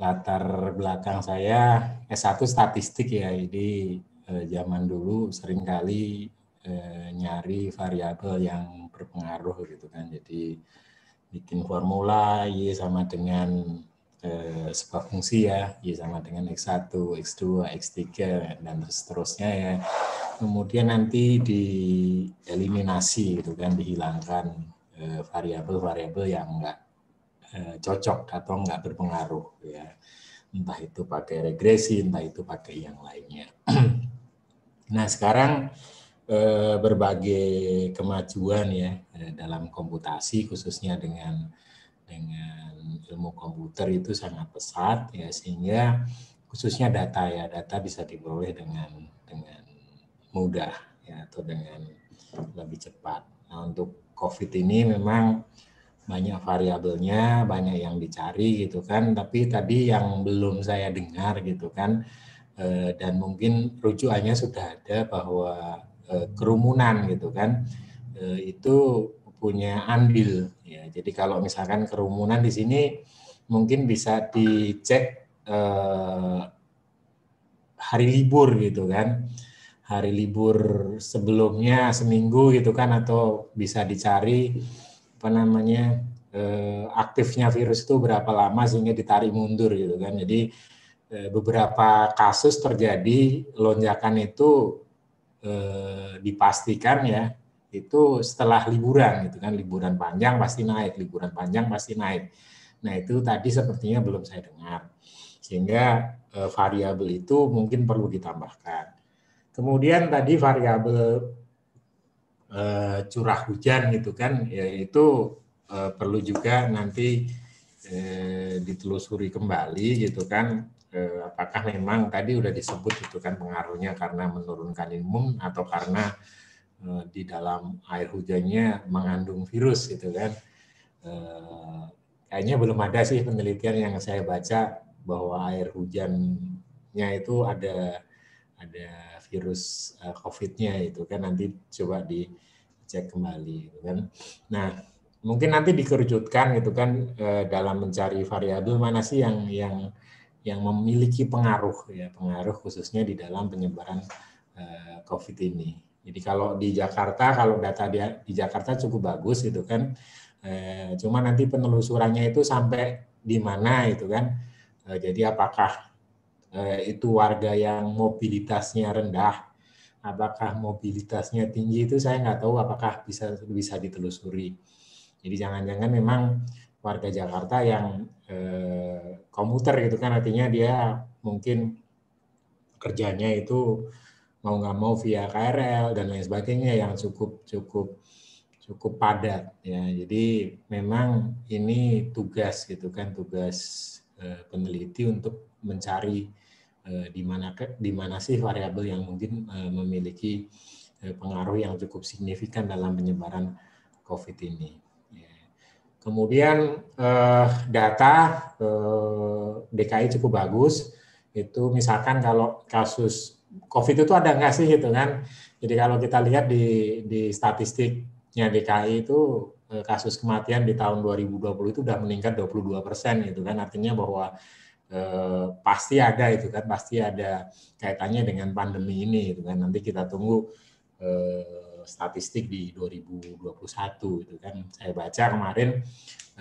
I: latar belakang saya S1 statistik ya. Jadi uh, zaman dulu sering kali eh, nyari variabel yang berpengaruh gitu kan. Jadi bikin formula Y sama dengan eh, sebuah fungsi ya, Y sama dengan X1, X2, X3, dan seterusnya ya. Kemudian nanti dieliminasi gitu kan, dihilangkan eh, variabel-variabel eh, yang enggak eh, cocok atau enggak berpengaruh ya. Entah itu pakai regresi, entah itu pakai yang lainnya. nah sekarang Eh, berbagai kemajuan ya eh, dalam komputasi khususnya dengan dengan ilmu komputer itu sangat pesat ya sehingga khususnya data ya data bisa diperoleh dengan dengan mudah ya atau dengan lebih cepat. Nah untuk COVID ini memang banyak variabelnya, banyak yang dicari gitu kan. Tapi tadi yang belum saya dengar gitu kan, dan mungkin rujukannya sudah ada bahwa Eh, kerumunan gitu kan eh, itu punya andil ya. Jadi kalau misalkan kerumunan di sini mungkin bisa dicek eh, hari libur gitu kan. Hari libur sebelumnya seminggu gitu kan atau bisa dicari apa namanya eh, aktifnya virus itu berapa lama sehingga ditarik mundur gitu kan. Jadi eh, beberapa kasus terjadi lonjakan itu eh, dipastikan ya itu setelah liburan gitu kan. Liburan panjang pasti naik liburan panjang pasti naik. Nah itu tadi sepertinya belum saya dengar. Sehingga eh, variabel itu mungkin perlu ditambahkan. Kemudian tadi variabel uh, curah hujan gitu kan, ya itu uh, perlu juga nanti uh, ditelusuri kembali gitu kan, uh, apakah memang tadi udah disebut itu kan pengaruhnya karena menurunkan imun atau karena uh, di dalam air hujannya mengandung virus gitu kan. Uh, kayaknya belum ada sih penelitian yang saya baca bahwa air hujannya itu ada ada virus COVID-nya itu kan nanti coba dicek kembali gitu kan. Nah, mungkin nanti dikerucutkan gitu kan dalam mencari variabel mana sih yang yang yang memiliki pengaruh ya, pengaruh khususnya di dalam penyebaran uh, COVID ini. Jadi kalau di Jakarta, kalau data di, di Jakarta cukup bagus gitu kan, uh, cuma nanti penelusurannya itu sampai di mana itu kan. jadi apakah Eh, itu warga yang mobilitasnya rendah, apakah mobilitasnya tinggi itu saya nggak tahu apakah bisa bisa ditelusuri. Jadi jangan-jangan memang warga Jakarta yang eh, komuter gitu kan artinya dia mungkin kerjanya itu mau nggak mau via KRL dan lain sebagainya yang cukup cukup cukup padat ya jadi memang ini tugas gitu kan tugas eh, peneliti untuk mencari Eh, di mana di mana sih variabel yang mungkin eh, memiliki eh, pengaruh yang cukup signifikan dalam penyebaran COVID ini. Kemudian data DKI cukup bagus. Itu misalkan kalau kasus COVID itu ada nggak sih gitu kan? Jadi kalau kita lihat di di statistiknya DKI itu kasus kematian di tahun 2020 itu sudah meningkat 22 persen gitu kan artinya bahwa eh, pasti ada itu kan pasti ada kaitannya dengan pandemi ini itu kan nanti kita tunggu eh, statistik di 2021 itu kan saya baca kemarin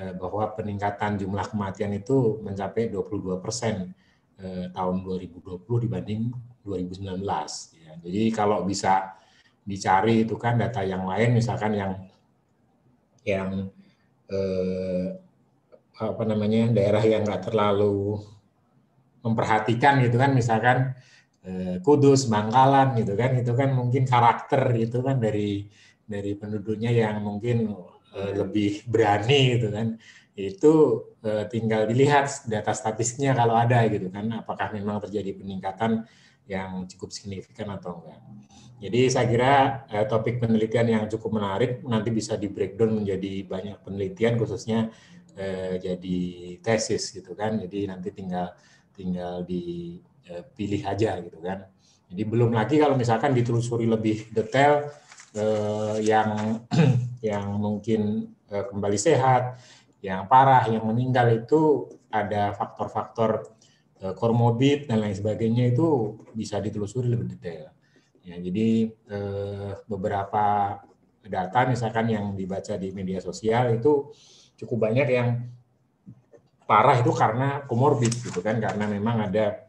I: eh, bahwa peningkatan jumlah kematian itu mencapai 22 persen eh, tahun 2020 dibanding 2019 ya. jadi kalau bisa dicari itu kan data yang lain misalkan yang yang eh, apa namanya daerah yang nggak terlalu memperhatikan gitu kan misalkan Kudus, Bangkalan gitu kan itu kan mungkin karakter gitu kan dari dari penduduknya yang mungkin eh, lebih berani gitu kan itu eh, tinggal dilihat data statistiknya kalau ada gitu kan apakah memang terjadi peningkatan yang cukup signifikan atau enggak. Jadi saya kira topik penelitian yang cukup menarik nanti bisa di breakdown menjadi banyak penelitian khususnya jadi tesis gitu kan. Jadi nanti tinggal tinggal dipilih eh, aja gitu kan. Jadi belum lagi kalau misalkan ditelusuri lebih detail eh, yang yang mungkin eh, kembali sehat, yang parah, yang meninggal itu ada faktor-faktor eh, dan lain sebagainya itu bisa ditelusuri lebih detail. Ya, jadi eh, beberapa data misalkan yang dibaca di media sosial itu cukup banyak yang parah itu karena komorbid gitu kan karena memang ada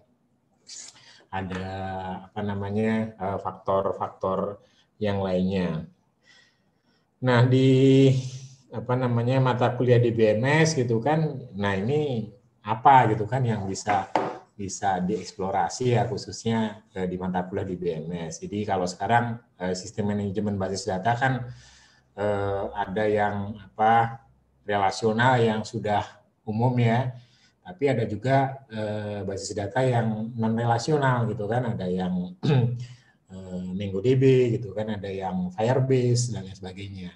I: ada apa namanya eh, faktor-faktor yang lainnya. Nah di apa namanya mata kuliah di BMS gitu kan, nah ini apa gitu kan yang bisa bisa dieksplorasi ya khususnya eh, di mata kuliah di BMS. Jadi kalau sekarang eh, sistem manajemen basis data kan ada yang apa relasional yang sudah umum ya. Tapi ada juga eh, basis data yang non relasional gitu kan, ada yang eh, MongoDB gitu kan, ada yang Firebase dan lain sebagainya.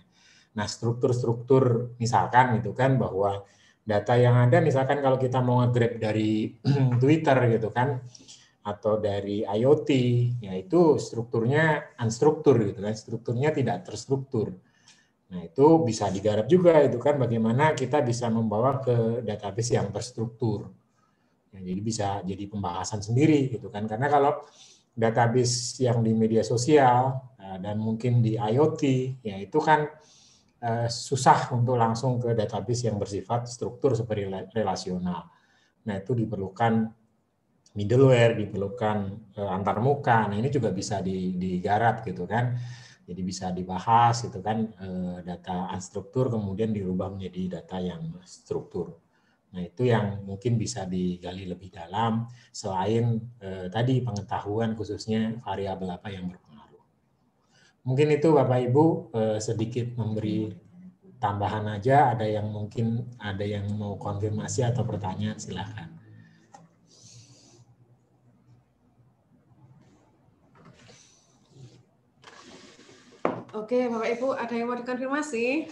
I: Nah, struktur-struktur misalkan gitu kan bahwa data yang ada misalkan kalau kita mau nge-grab dari Twitter gitu kan atau dari IoT, yaitu strukturnya unstruktur gitu kan, strukturnya tidak terstruktur. Nah, itu bisa digarap juga itu kan bagaimana kita bisa membawa ke database yang terstruktur. Ya, jadi bisa jadi pembahasan sendiri gitu kan. Karena kalau database yang di media sosial uh, dan mungkin di IoT ya itu kan uh, susah untuk langsung ke database yang bersifat struktur seperti relasional. Nah, itu diperlukan middleware, diperlukan uh, antarmuka. Nah, ini juga bisa digarap gitu kan. Jadi bisa dibahas itu kan data unstruktur kemudian dirubah menjadi data yang struktur. Nah, itu yang mungkin bisa digali lebih dalam selain eh, tadi pengetahuan khususnya variabel apa yang berpengaruh. Mungkin itu Bapak Ibu eh, sedikit memberi tambahan aja, ada yang mungkin ada yang mau konfirmasi atau pertanyaan silahkan.
D: Oke, Bapak Ibu, ada yang mau dikonfirmasi?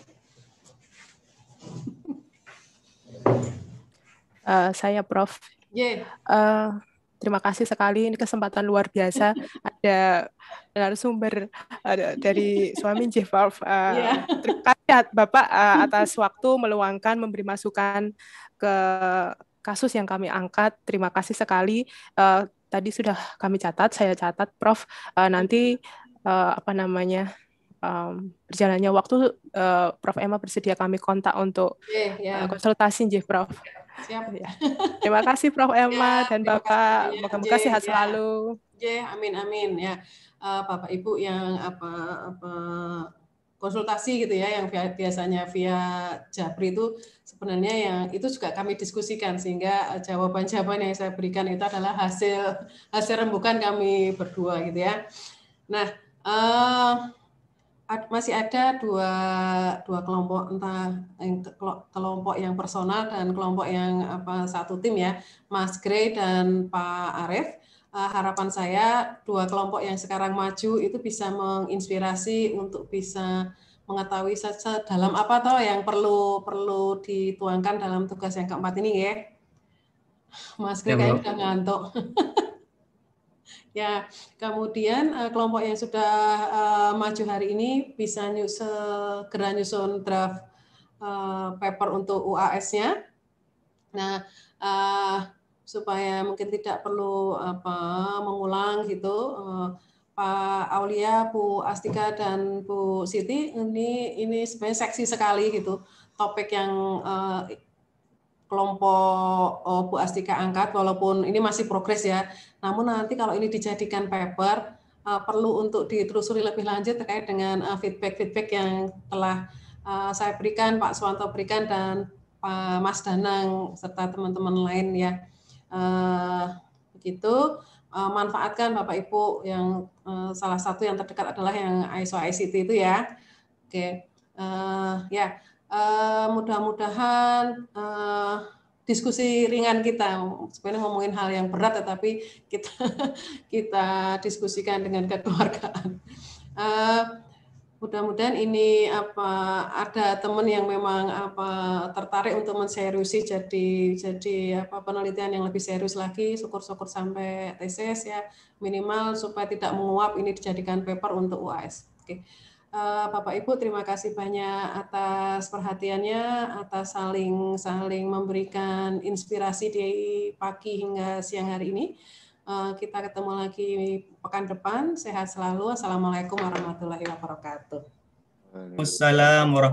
F: uh, saya Prof.
D: Yeah.
F: Uh, terima kasih sekali ini kesempatan luar biasa ada narasumber uh, dari suami Jeff. Uh, yeah. Terima kasih Bapak uh, atas waktu meluangkan memberi masukan ke kasus yang kami angkat. Terima kasih sekali. Uh, tadi sudah kami catat, saya catat, Prof. Uh, nanti uh, apa namanya um, berjalannya waktu, uh, Prof. Emma bersedia kami kontak untuk yeah, yeah. Uh, konsultasi, Prof.
D: Siap.
F: Ya. Terima kasih Prof. Emma ya, dan Bapak. Moga-moga ya, sehat ya. selalu.
D: Ya, amin amin ya. Uh, Bapak Ibu yang apa apa konsultasi gitu ya yang biasanya via Japri itu sebenarnya yang itu juga kami diskusikan sehingga jawaban-jawaban yang saya berikan itu adalah hasil hasil rembukan kami berdua gitu ya. Nah, uh, masih ada dua dua kelompok entah kelompok yang personal dan kelompok yang apa satu tim ya. Mas Gray dan Pak Arief uh, harapan saya dua kelompok yang sekarang maju itu bisa menginspirasi untuk bisa mengetahui saja dalam apa toh yang perlu perlu dituangkan dalam tugas yang keempat ini ya. Mas Gray ya, kayaknya udah ngantuk Ya, kemudian uh, kelompok yang sudah uh, maju hari ini bisa segera nyusun draft uh, paper untuk UAS-nya. Nah, uh, supaya mungkin tidak perlu apa mengulang gitu. Uh, Pak Aulia, Bu Astika dan Bu Siti ini ini sebenarnya seksi sekali gitu topik yang uh, kelompok oh, Bu Astika angkat walaupun ini masih progres ya. Namun nanti kalau ini dijadikan paper uh, perlu untuk ditelusuri lebih lanjut terkait dengan uh, feedback-feedback yang telah uh, saya berikan, Pak Swanto berikan dan Pak Mas Danang serta teman-teman lain ya. Uh, begitu uh, manfaatkan Bapak Ibu yang uh, salah satu yang terdekat adalah yang ISO ICT itu ya. Oke. Okay. Uh, ya uh, mudah-mudahan uh, diskusi ringan kita sebenarnya ngomongin hal yang berat tetapi kita kita diskusikan dengan kekeluargaan uh, mudah-mudahan ini apa ada teman yang memang apa tertarik untuk menseriusi jadi jadi apa penelitian yang lebih serius lagi syukur-syukur sampai tesis ya minimal supaya tidak menguap ini dijadikan paper untuk UAS. Oke. Okay. Eh, Bapak Ibu terima kasih banyak atas perhatiannya, atas saling saling memberikan inspirasi di pagi hingga siang hari ini. Eh, kita ketemu lagi pekan depan. Sehat selalu. Assalamualaikum warahmatullahi wabarakatuh.
H: Wassalamualaikum